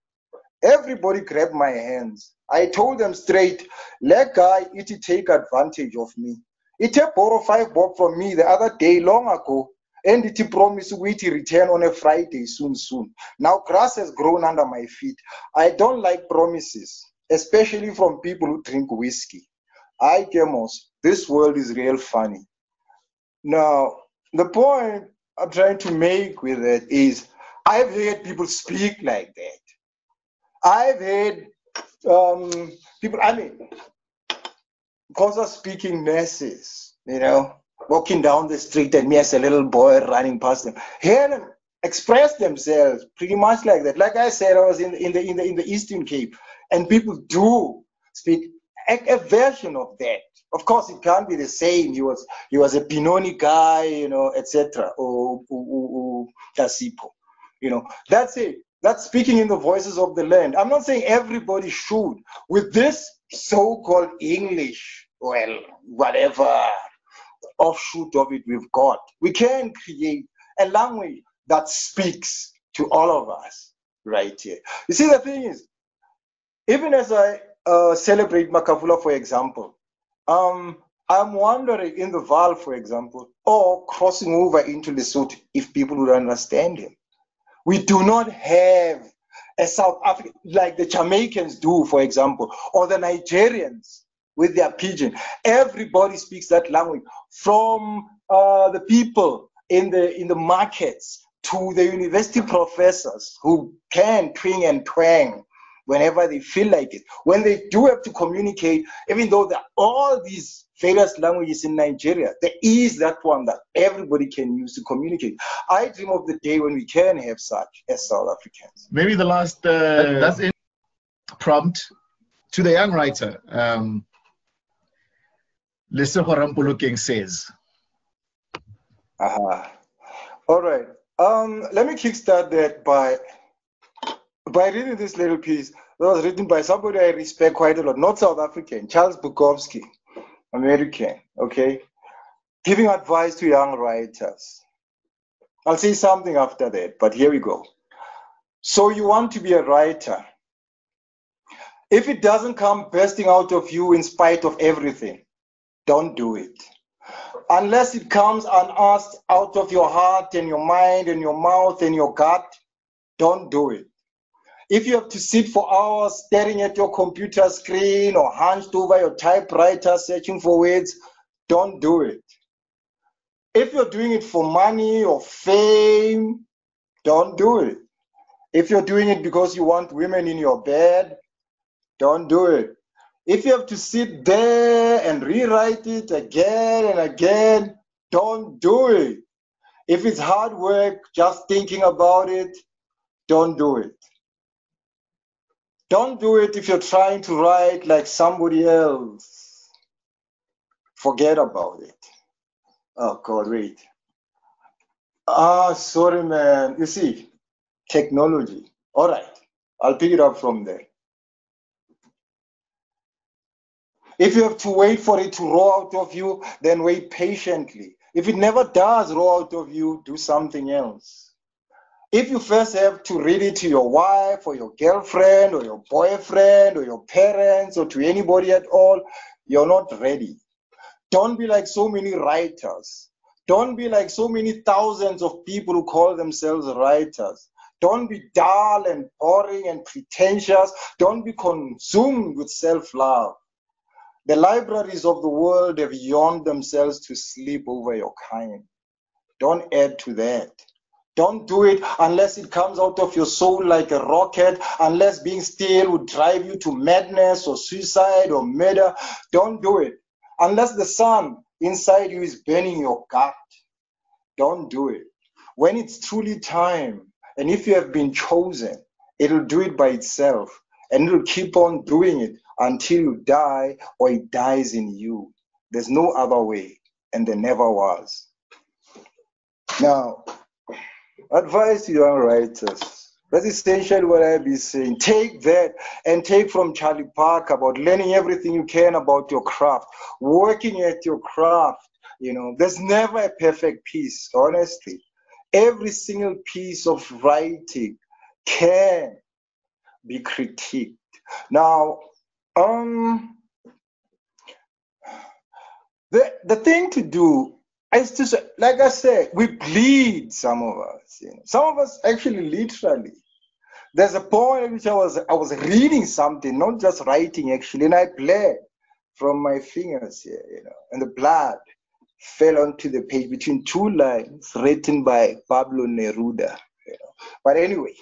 Everybody grabbed my hands. I told them straight let guy it take advantage of me. Ithe borrow five bob from me the other day long ago and ithi promise ukuthi return on a friday soon soon. Now grass has grown under my feet. I don't like promises especially from people who drink whiskey i gemos this world is real funny. Now the point i'm trying to make with it is i've heard people speak like that. I've heard um, people i mean of speaking nurses you know walking down the street and me as a little boy running past them hear them express themselves pretty much like that. Like i said i was in, in the in the in the eastern cape and people do speak a, a version of that. Of course it can't be the same. He was he was a pinoni guy you know etc or, or you know. That's it. That's speaking in the voices of the land. I'm not saying everybody should. With this so-called english well whatever offshoot of it we've got. We can create a language that speaks to all of us right here. You see, the thing is, even as I uh, celebrate Makhafula, for example, um, I'm wondering in the Vaal, for example, or crossing over into Lesotho, if people would understand him. We do not have a South African like the Jamaicans do, for example, or the Nigerians with their pidgin. Everybody speaks that language, from uh, the people in the in the markets to the university professors who can twing and twang whenever they feel like it. When they do have to communicate, even though there are all these various languages in Nigeria, there is that one that everybody can use to communicate. I dream of the day when we can have such as South Africans. Maybe the last uh, that's in prompt to the young writer. Um, Lesego Rampolokeng says. Uh-huh. All right. Um, let me kickstart that by by reading this little piece that was written by somebody I respect quite a lot, not South African, Charles Bukowski, American, okay, giving advice to young writers. I'll say something after that, but here we go. So you want to be a writer. If it doesn't come bursting out of you in spite of everything, don't do it. Unless it comes unasked out of your heart and your mind and your mouth and your gut, don't do it. If you have to sit for hours staring at your computer screen or hunched over your typewriter searching for words, don't do it. If you're doing it for money or fame, don't do it. If you're doing it because you want women in your bed, don't do it. If you have to sit there and rewrite it again and again, don't do it. If it's hard work just thinking about it, don't do it. Don't do it if you're trying to write like somebody else. Forget about it. Oh God, wait. Ah, sorry, man. You see, technology. All right, I'll pick it up from there. If you have to wait for it to roll out of you, then wait patiently. If it never does roll out of you, do something else. If you first have to read it to your wife or your girlfriend or your boyfriend or your parents or to anybody at all, you're not ready. Don't be like so many writers. Don't be like so many thousands of people who call themselves writers. Don't be dull and boring and pretentious. Don't be consumed with self love. The libraries of the world have yawned themselves to sleep over your kind. Don't add to that. Don't do it unless it comes out of your soul like a rocket, unless being still would drive you to madness or suicide or murder. Don't do it. Unless the sun inside you is burning your gut. Don't do it. When it's truly time, and if you have been chosen, it'll do it by itself and it'll keep on doing it until you die or it dies in you. There's no other way, and there never was. Now, advice to young writers. That's essentially what I've been saying. Take that and take from Charlie Parker about learning everything you can about your craft, working at your craft. You know, there's never a perfect piece, honestly. Every single piece of writing can be critiqued. Now, um, the the thing to do to say, like I said, we bleed. Some of us, you know, some of us actually literally. There's a point which I was I was reading something, not just writing actually, and I bled from my fingers here, you know, and the blood fell onto the page between two lines written by Pablo Neruda. You know. But anyway,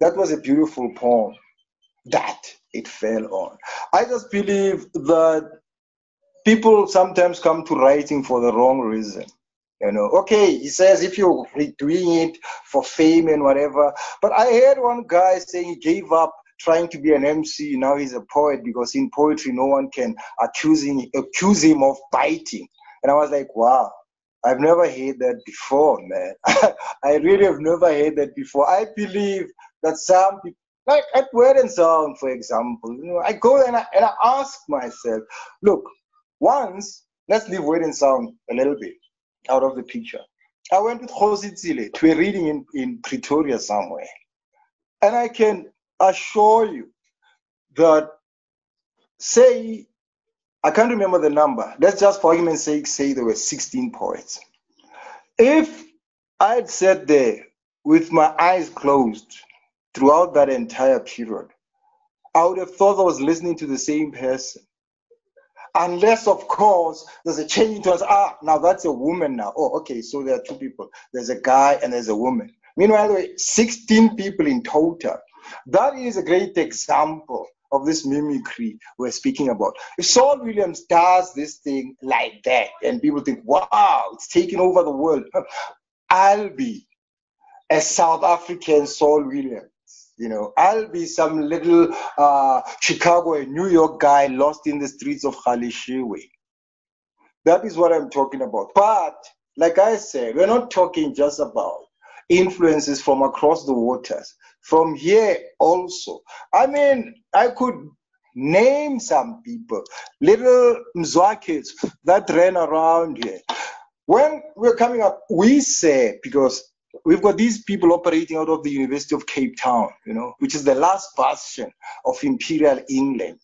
that was a beautiful poem that it fell on. I just believe that people sometimes come to writing for the wrong reason. You know, okay, he says if you're doing it for fame and whatever. But I heard one guy saying he gave up trying to be an MC. Now he's a poet because in poetry, no one can accuse him, accuse him of biting. And I was like, wow, I've never heard that before, man. I really have never heard that before. I believe that some people, like at Word N Sound, for example, you know, I go and I, and I ask myself, look, once, let's leave and Sound a little bit out of the picture. I went with Jose Zile to a reading in, in Pretoria somewhere. And I can assure you that, say, I can't remember the number. Let's just, for argument's sake, say there were 16 poets. If I had sat there with my eyes closed throughout that entire period, I would have thought I was listening to the same person. Unless, of course, there's a change into us. Ah, now that's a woman now. Oh, okay, so there are two people. There's a guy and there's a woman. Meanwhile, 16 people in total. That is a great example of this mimicry we're speaking about. If Saul Williams does this thing like that, and people think, wow, it's taking over the world, I'll be a South African Saul Williams. You know, I'll be some little uh, Chicago and New York guy lost in the streets of Galeshewe. That is what I'm talking about. But like I said, we're not talking just about influences from across the waters. From here also. I mean, I could name some people, little Mzwakis that ran around here. When we're coming up, we say, because we've got these people operating out of the University of Cape Town, you know, which is the last bastion of imperial England,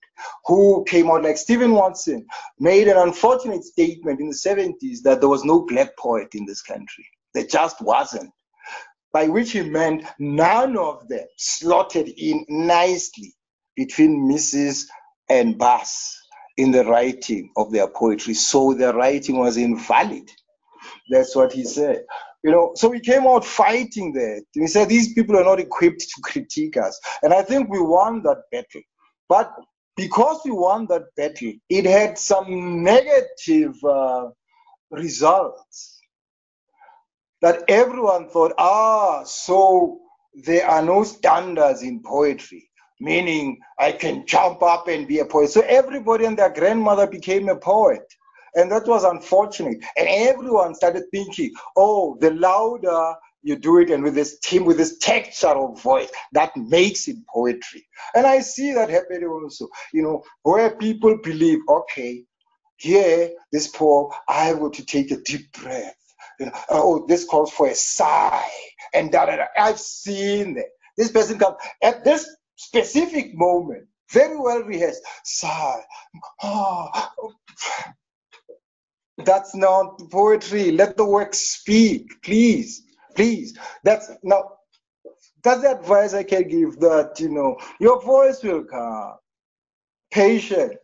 who came out like Stephen Watson made an unfortunate statement in the 70s that there was no black poet in this country. There just wasn't. By which he meant none of them slotted in nicely between Mrs. and Bass in the writing of their poetry. So their writing was invalid. That's what he said. You know, so we came out fighting there. We said these people are not equipped to critique us. And I think we won that battle. But because we won that battle, it had some negative uh, results. That everyone thought, ah, so there are no standards in poetry, meaning I can jump up and be a poet. So everybody and their grandmother became a poet. And that was unfortunate. And everyone started thinking, oh, the louder you do it and with this team, with this texture of voice, that makes it poetry. And I see that happening also, you know, where people believe, okay, here, this poem, I want to take a deep breath. You know, uh, oh, this calls for a sigh, and da da da. I've seen that. This person comes at this specific moment, very well rehearsed, sigh. Ah, oh, that's not poetry. Let the work speak, please, please. That's now. That's the advice I can give. That you know, your voice will come. Patience,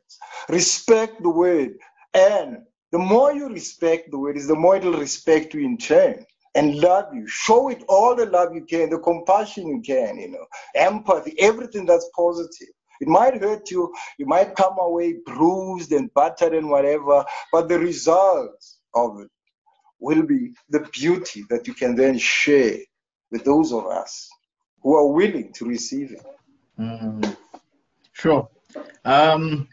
respect the word, and the more you respect the word, is the more it'll respect you in turn. and love you. Show it all the love you can, the compassion you can, you know, empathy, everything that's positive. It might hurt you, you might come away bruised and battered and whatever, but the results of it will be the beauty that you can then share with those of us who are willing to receive it. Mm, sure. Um,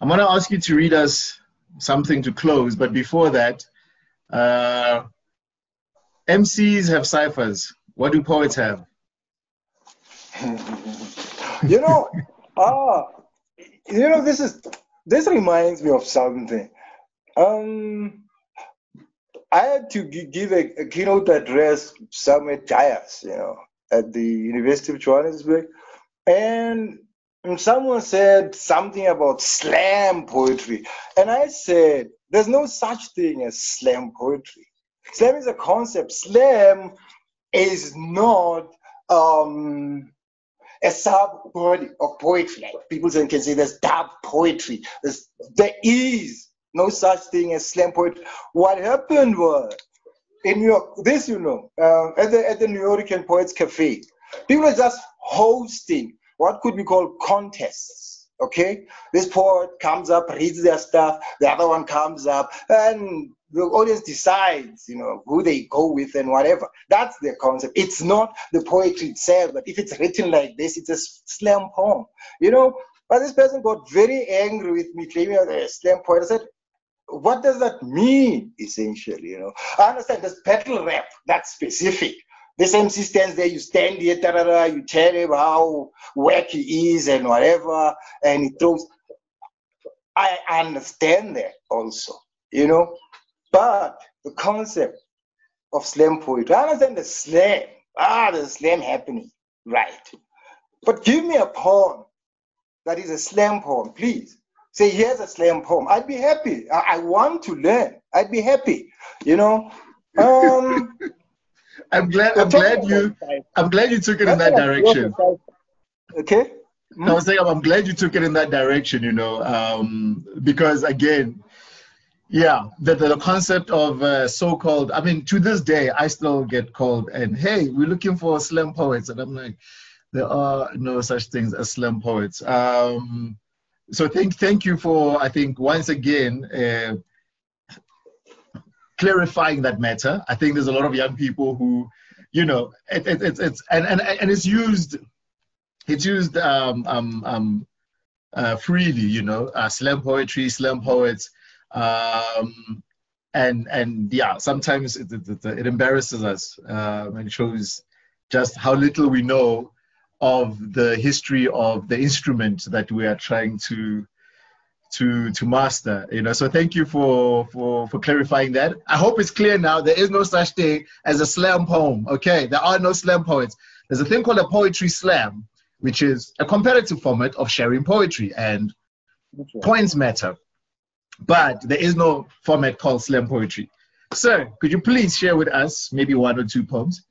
I'm going to ask you to read us something to close, but before that, uh, MCs have ciphers. What do poets have? you know, ah, you know, this is this reminds me of something. Um, I had to give a, a keynote address somewhere Jayas, you know, at the University of Johannesburg, and someone said something about slam poetry, and I said, "There's no such thing as slam poetry. Slam is a concept. Slam is not." Um, a sub body of poetry. Like people can say there's dark poetry. There's, there is no such thing as slam poetry. What happened was in New York, this you know, uh, at the at the Nuyorican Poets Cafe, people are just hosting what could be called contests. Okay, this poet comes up, reads their stuff, the other one comes up, and the audience decides, you know, who they go with and whatever. That's the concept. It's not the poetry itself, but if it's written like this, it's a slam poem, you know. But this person got very angry with me, claiming I'm a slam poet. I said, what does that mean, essentially, you know? I understand there's battle rap, that's specific. This MC stands there, you stand here, you tell him how wacky he is and whatever, and he throws. I understand that also, you know. But the concept of slam poetry, I understand the slam. Ah, the slam happening. Right. But give me a poem that is a slam poem, please. Say, here's a slam poem. I'd be happy. I, I want to learn. I'd be happy. You know? Um I'm glad I'm glad you I'm glad you took it in that direction. Okay. I was saying I'm glad you took it in that direction, you know, um, because again, yeah, the, the concept of uh, so-called, I mean, to this day, I still get called and, hey, we're looking for slam poets. And I'm like, there are no such things as slam poets. Um, so thank, thank you for, I think, once again, uh, clarifying that matter. I think there's a lot of young people who, you know, it, it, it's, it's, and, and, and it's used, it's used um, um, um, uh, freely, you know, uh, slam poetry, slam poets um, and and yeah, sometimes it, it, it embarrasses us um, and shows just how little we know of the history of the instrument that we are trying to to to master you know. So thank you for for for clarifying that. I hope it's clear now. There is no such thing as a slam poem okay? There are no slam poets. There's a thing called a poetry slam which is a competitive format of sharing poetry and points matter but there is no format called slam poetry. So, could you please share with us maybe one or two poems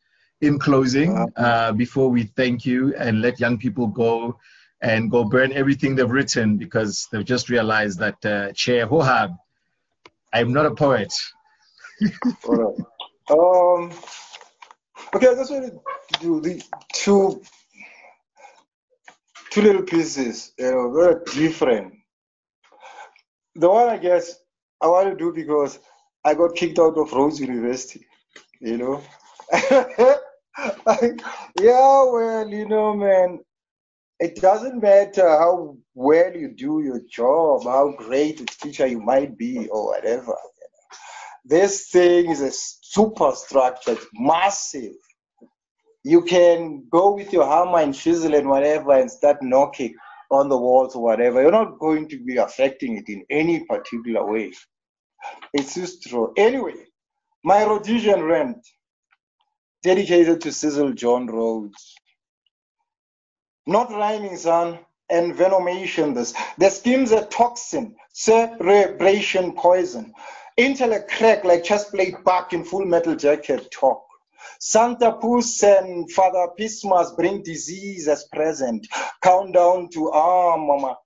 in closing uh, before we thank you and let young people go and go burn everything they've written because they've just realized that uh, Chair Hohab, I'm not a poet. um, okay, I just want to do the two two little pieces, you know, very different the one I guess I want to do because I got kicked out of Rhodes University, you know. yeah, well, you know, man, it doesn't matter how well you do your job, how great a teacher you might be, or whatever. This thing is a superstructure, it's massive. You can go with your hammer and chisel and whatever and start knocking on the walls or whatever, you're not going to be affecting it in any particular way. It's just true. Anyway, my Rhodesian rent, dedicated to Cecil John Rhodes. Not rhyming, son. Envenomation, this. The scheme's a toxin, cerebration poison. Intellect crack like chest plate back in full metal jacket talk. Santa Puss and Father Pismas bring disease as present. Countdown to, ah, mama,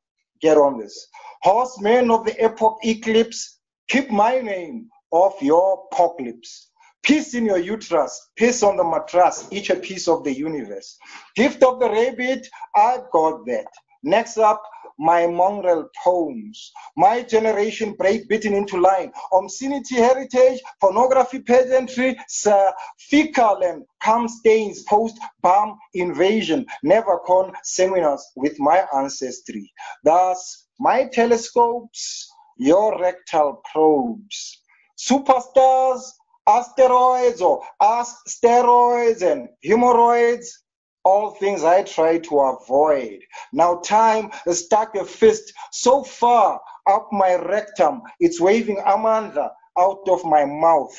get on this. Horsemen of the epoch eclipse, keep my name off your apocalypse. Peace in your uterus, peace on the mattress, each a piece of the universe. Gift of the rabbit, I got that. Next up, my mongrel poems. My generation break beaten into line. Obscenity heritage, pornography pageantry, sir, fecal and cum stains post bomb invasion, never con seminars with my ancestry. Thus, my telescopes, your rectal probes. Superstars, asteroids or asteroids and hemorrhoids, all things I try to avoid. Now time has stuck a fist so far up my rectum, it's waving Amandla out of my mouth.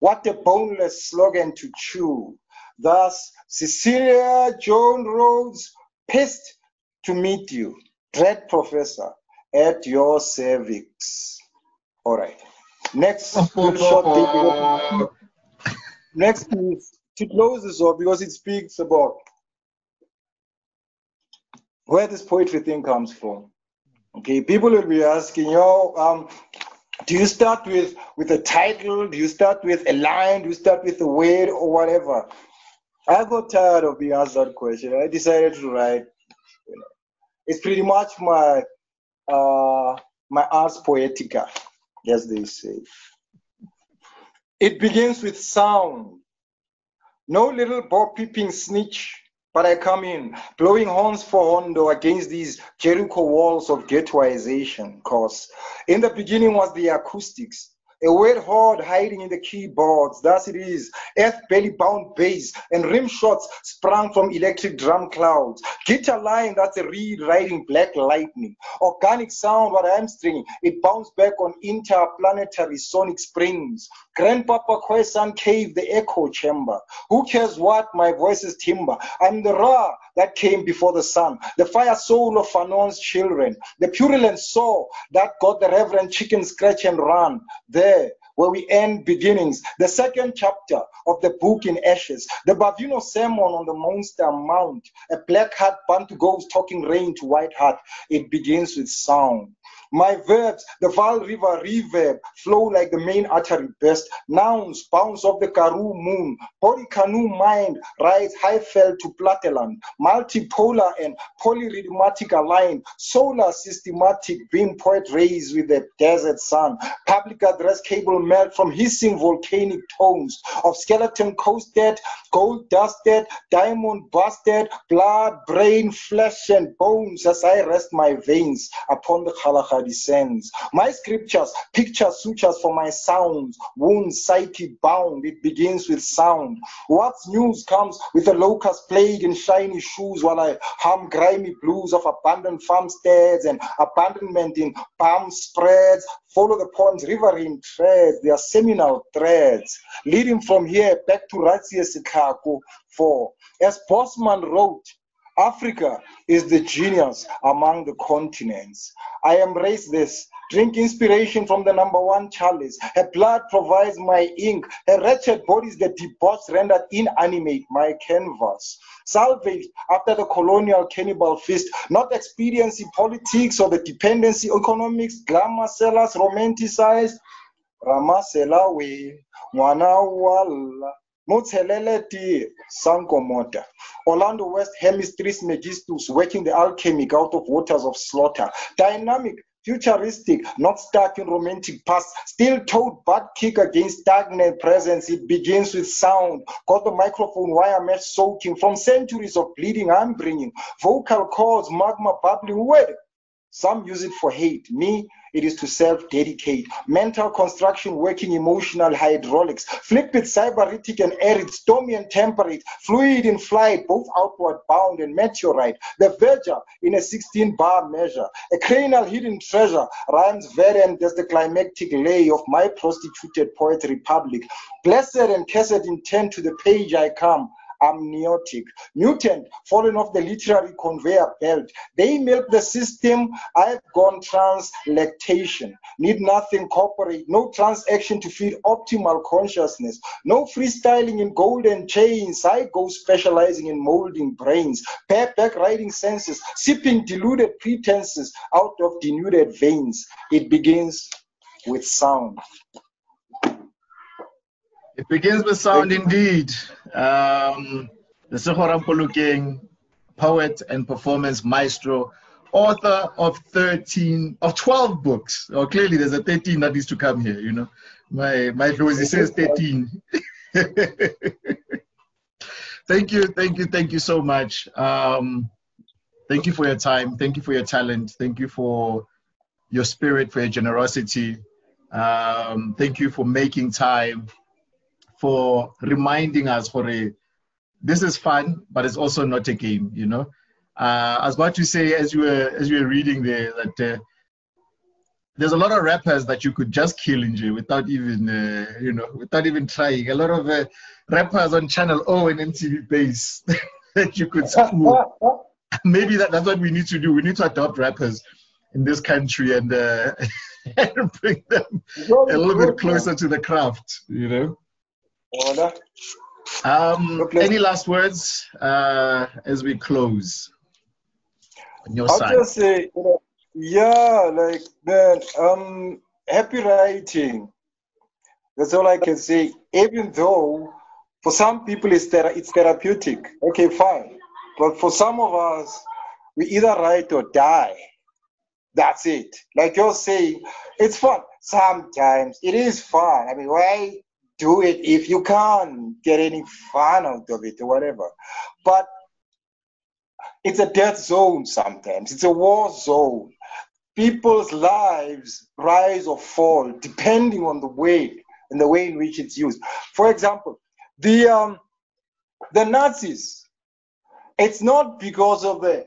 What a boneless slogan to chew. Thus, Cecilia Joan Rhodes, pissed to meet you, dread professor, at your cervix. All right. Next, oh, oh, short oh, Next is to close this off because it speaks about where this poetry thing comes from. Okay, people will be asking, you know, um, do you start with with a title? Do you start with a line? Do you start with a word or whatever? I got tired of being asked that question. I decided to write. You know, it's pretty much my uh, my ars poetica, as they say. It begins with sound. No little bob peeping snitch but I come in, blowing horns for Hondo against these Jericho walls of ghettoization. Cause in the beginning was the acoustics, a weird horde hiding in the keyboards. Thus it is. Earth belly bound bass and rim shots sprung from electric drum clouds. Guitar line that's a reed riding black lightning. Organic sound, what I'm stringing, it bounced back on interplanetary sonic springs. Grandpapa Khoisan cave, the echo chamber. Who cares what my voice is timber? I'm the Ra that came before the sun, the fire soul of Fanon's children, the purulent soul that got the reverend chicken scratch and run. There where we end beginnings, the second chapter of the book in ashes, the Bavino sermon on the monster mount, a black hat Bantu ghost talking rain to white hat. It begins with sound. My verbs, the Vaal River reverb, flow like the main artery burst. Nouns, bounce of the Karoo moon. Body canoe mind, rise high fell to Plateland. Multipolar and polyrhythmatic aligned. Solar systematic beam poet rays with the desert sun. Public address cable melt from hissing volcanic tones of skeleton coasted, gold dusted, diamond busted, blood, brain, flesh, and bones as I rest my veins upon the Khalakha descends. My scriptures, picture sutures for my sounds, wounds, psyche bound, it begins with sound. What's news comes with a locust plague in shiny shoes while I hum grimy blues of abandoned farmsteads and abandonment in palm spreads. Follow the poem's riverine threads, their seminal threads, leading from here back to Razia Chicago. For as Bosman wrote, Africa is the genius among the continents. I embrace this. Drink inspiration from the number one chalice. Her blood provides my ink. Her wretched body is the debauched rendered inanimate my canvas. Salvaged after the colonial cannibal feast, not experiencing politics or the dependency economics, glamour sellers romanticize. Ramasela we, mwana wala. Motseleleti Sankomota. Orlando West Hermes Trismegistus working the alchemic out of waters of slaughter. Dynamic, futuristic, not stuck in romantic past, still told butt kick against stagnant presence. It begins with sound. Got the microphone wire mesh soaking from centuries of bleeding I'm bringing. Vocal cords, magma bubbling. Word. Some use it for hate. Me, it is to self-dedicate. Mental construction, working emotional hydraulics. Flip it, cyberitic and arid, stormy and temperate, fluid in flight, both outward bound and meteorite. The verger in a 16 bar measure. A cranial hidden treasure rhymes variant as the climactic lay of my prostituted poetry public. Blessed and cursed intent to the page I come amniotic. Mutant, fallen off the literary conveyor belt. They milk the system. I've gone trans lactation. Need nothing corporate. No transaction to feed optimal consciousness. No freestyling in golden chains. I go specializing in molding brains. Bareback writing senses. Sipping deluded pretenses out of denuded veins. It begins with sound. It begins with sound indeed. Um, the King, poet and performance maestro, author of 13, of 12 books. Oh, clearly there's a 13 that needs to come here, you know. My, my Rosie says 13. thank you, thank you, thank you so much. Um, thank you for your time. Thank you for your talent. Thank you for your spirit, for your generosity. Um, thank you for making time, for reminding us for a this is fun, but it's also not a game, you know. Uh, I was about to say as you were as you were reading there that uh, there's a lot of rappers that you could just kill in without even uh, you know without even trying. A lot of uh, rappers on Channel O and MTV Base that you could school. Maybe that, that's what we need to do. We need to adopt rappers in this country and, uh, and bring them a little bit closer to the craft. You know. Um, any last words uh, as we close? On your I'll side. just say, you know, yeah, like man, um, happy writing. That's all I can say. Even though for some people it's thera- it's therapeutic. Okay, fine. But for some of us, we either write or die. That's it. Like you're saying, it's fun. Sometimes it is fun. I mean, why do it if you can't get any fun out of it or whatever. But it's a death zone sometimes, it's a war zone. People's lives rise or fall depending on the way and the way in which it's used. For example, the um, the Nazis, it's not because of the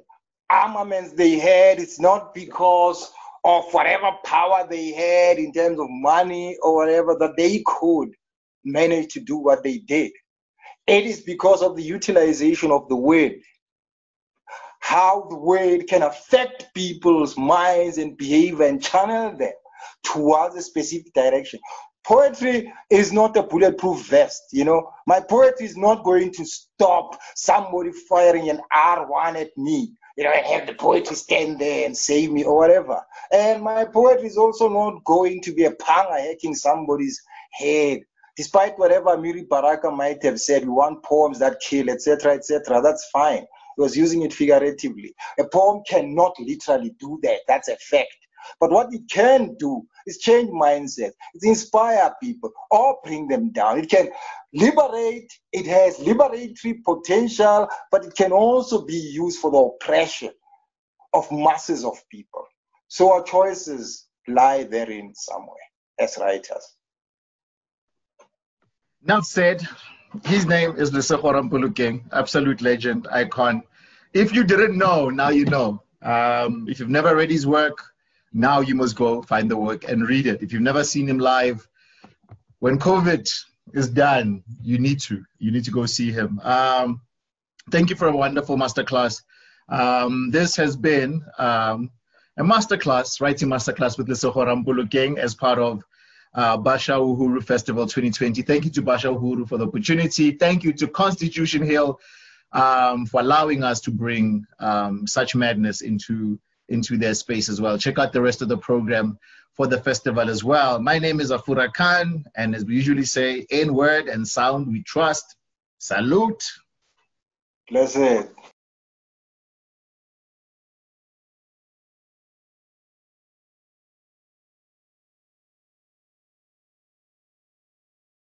armaments they had, it's not because of whatever power they had in terms of money or whatever that they could managed to do what they did. It is because of the utilization of the word, how the word can affect people's minds and behavior and channel them towards a specific direction. Poetry is not a bulletproof vest, you know. My poetry is not going to stop somebody firing an R1 at me you know, and have the poetry stand there and save me or whatever. And my poetry is also not going to be a panga hacking somebody's head despite whatever Amiri Baraka might have said, we want poems that kill, etc., etc., that's fine. He was using it figuratively. A poem cannot literally do that. That's a fact. But what it can do is change mindsets. It inspire people or bring them down. It can liberate. It has liberatory potential, but it can also be used for the oppression of masses of people. So our choices lie therein somewhere as writers. Enough said. His name is Lesego Rampolokeng, absolute legend, icon. If you didn't know, now you know. Um, if you've never read his work, now you must go find the work and read it. If you've never seen him live, when COVID is done, you need to. You need to go see him. Um, thank you for a wonderful masterclass. Um, this has been um, a masterclass, writing masterclass with Lesego Rampolokeng as part of uh, Basha Uhuru Festival 2020. Thank you to Basha Uhuru for the opportunity. Thank you to Constitution Hill um, for allowing us to bring um, such madness into into their space as well. Check out the rest of the program for the festival as well. My name is Afurakan, and as we usually say, in word and sound we trust. Salute. Blessed.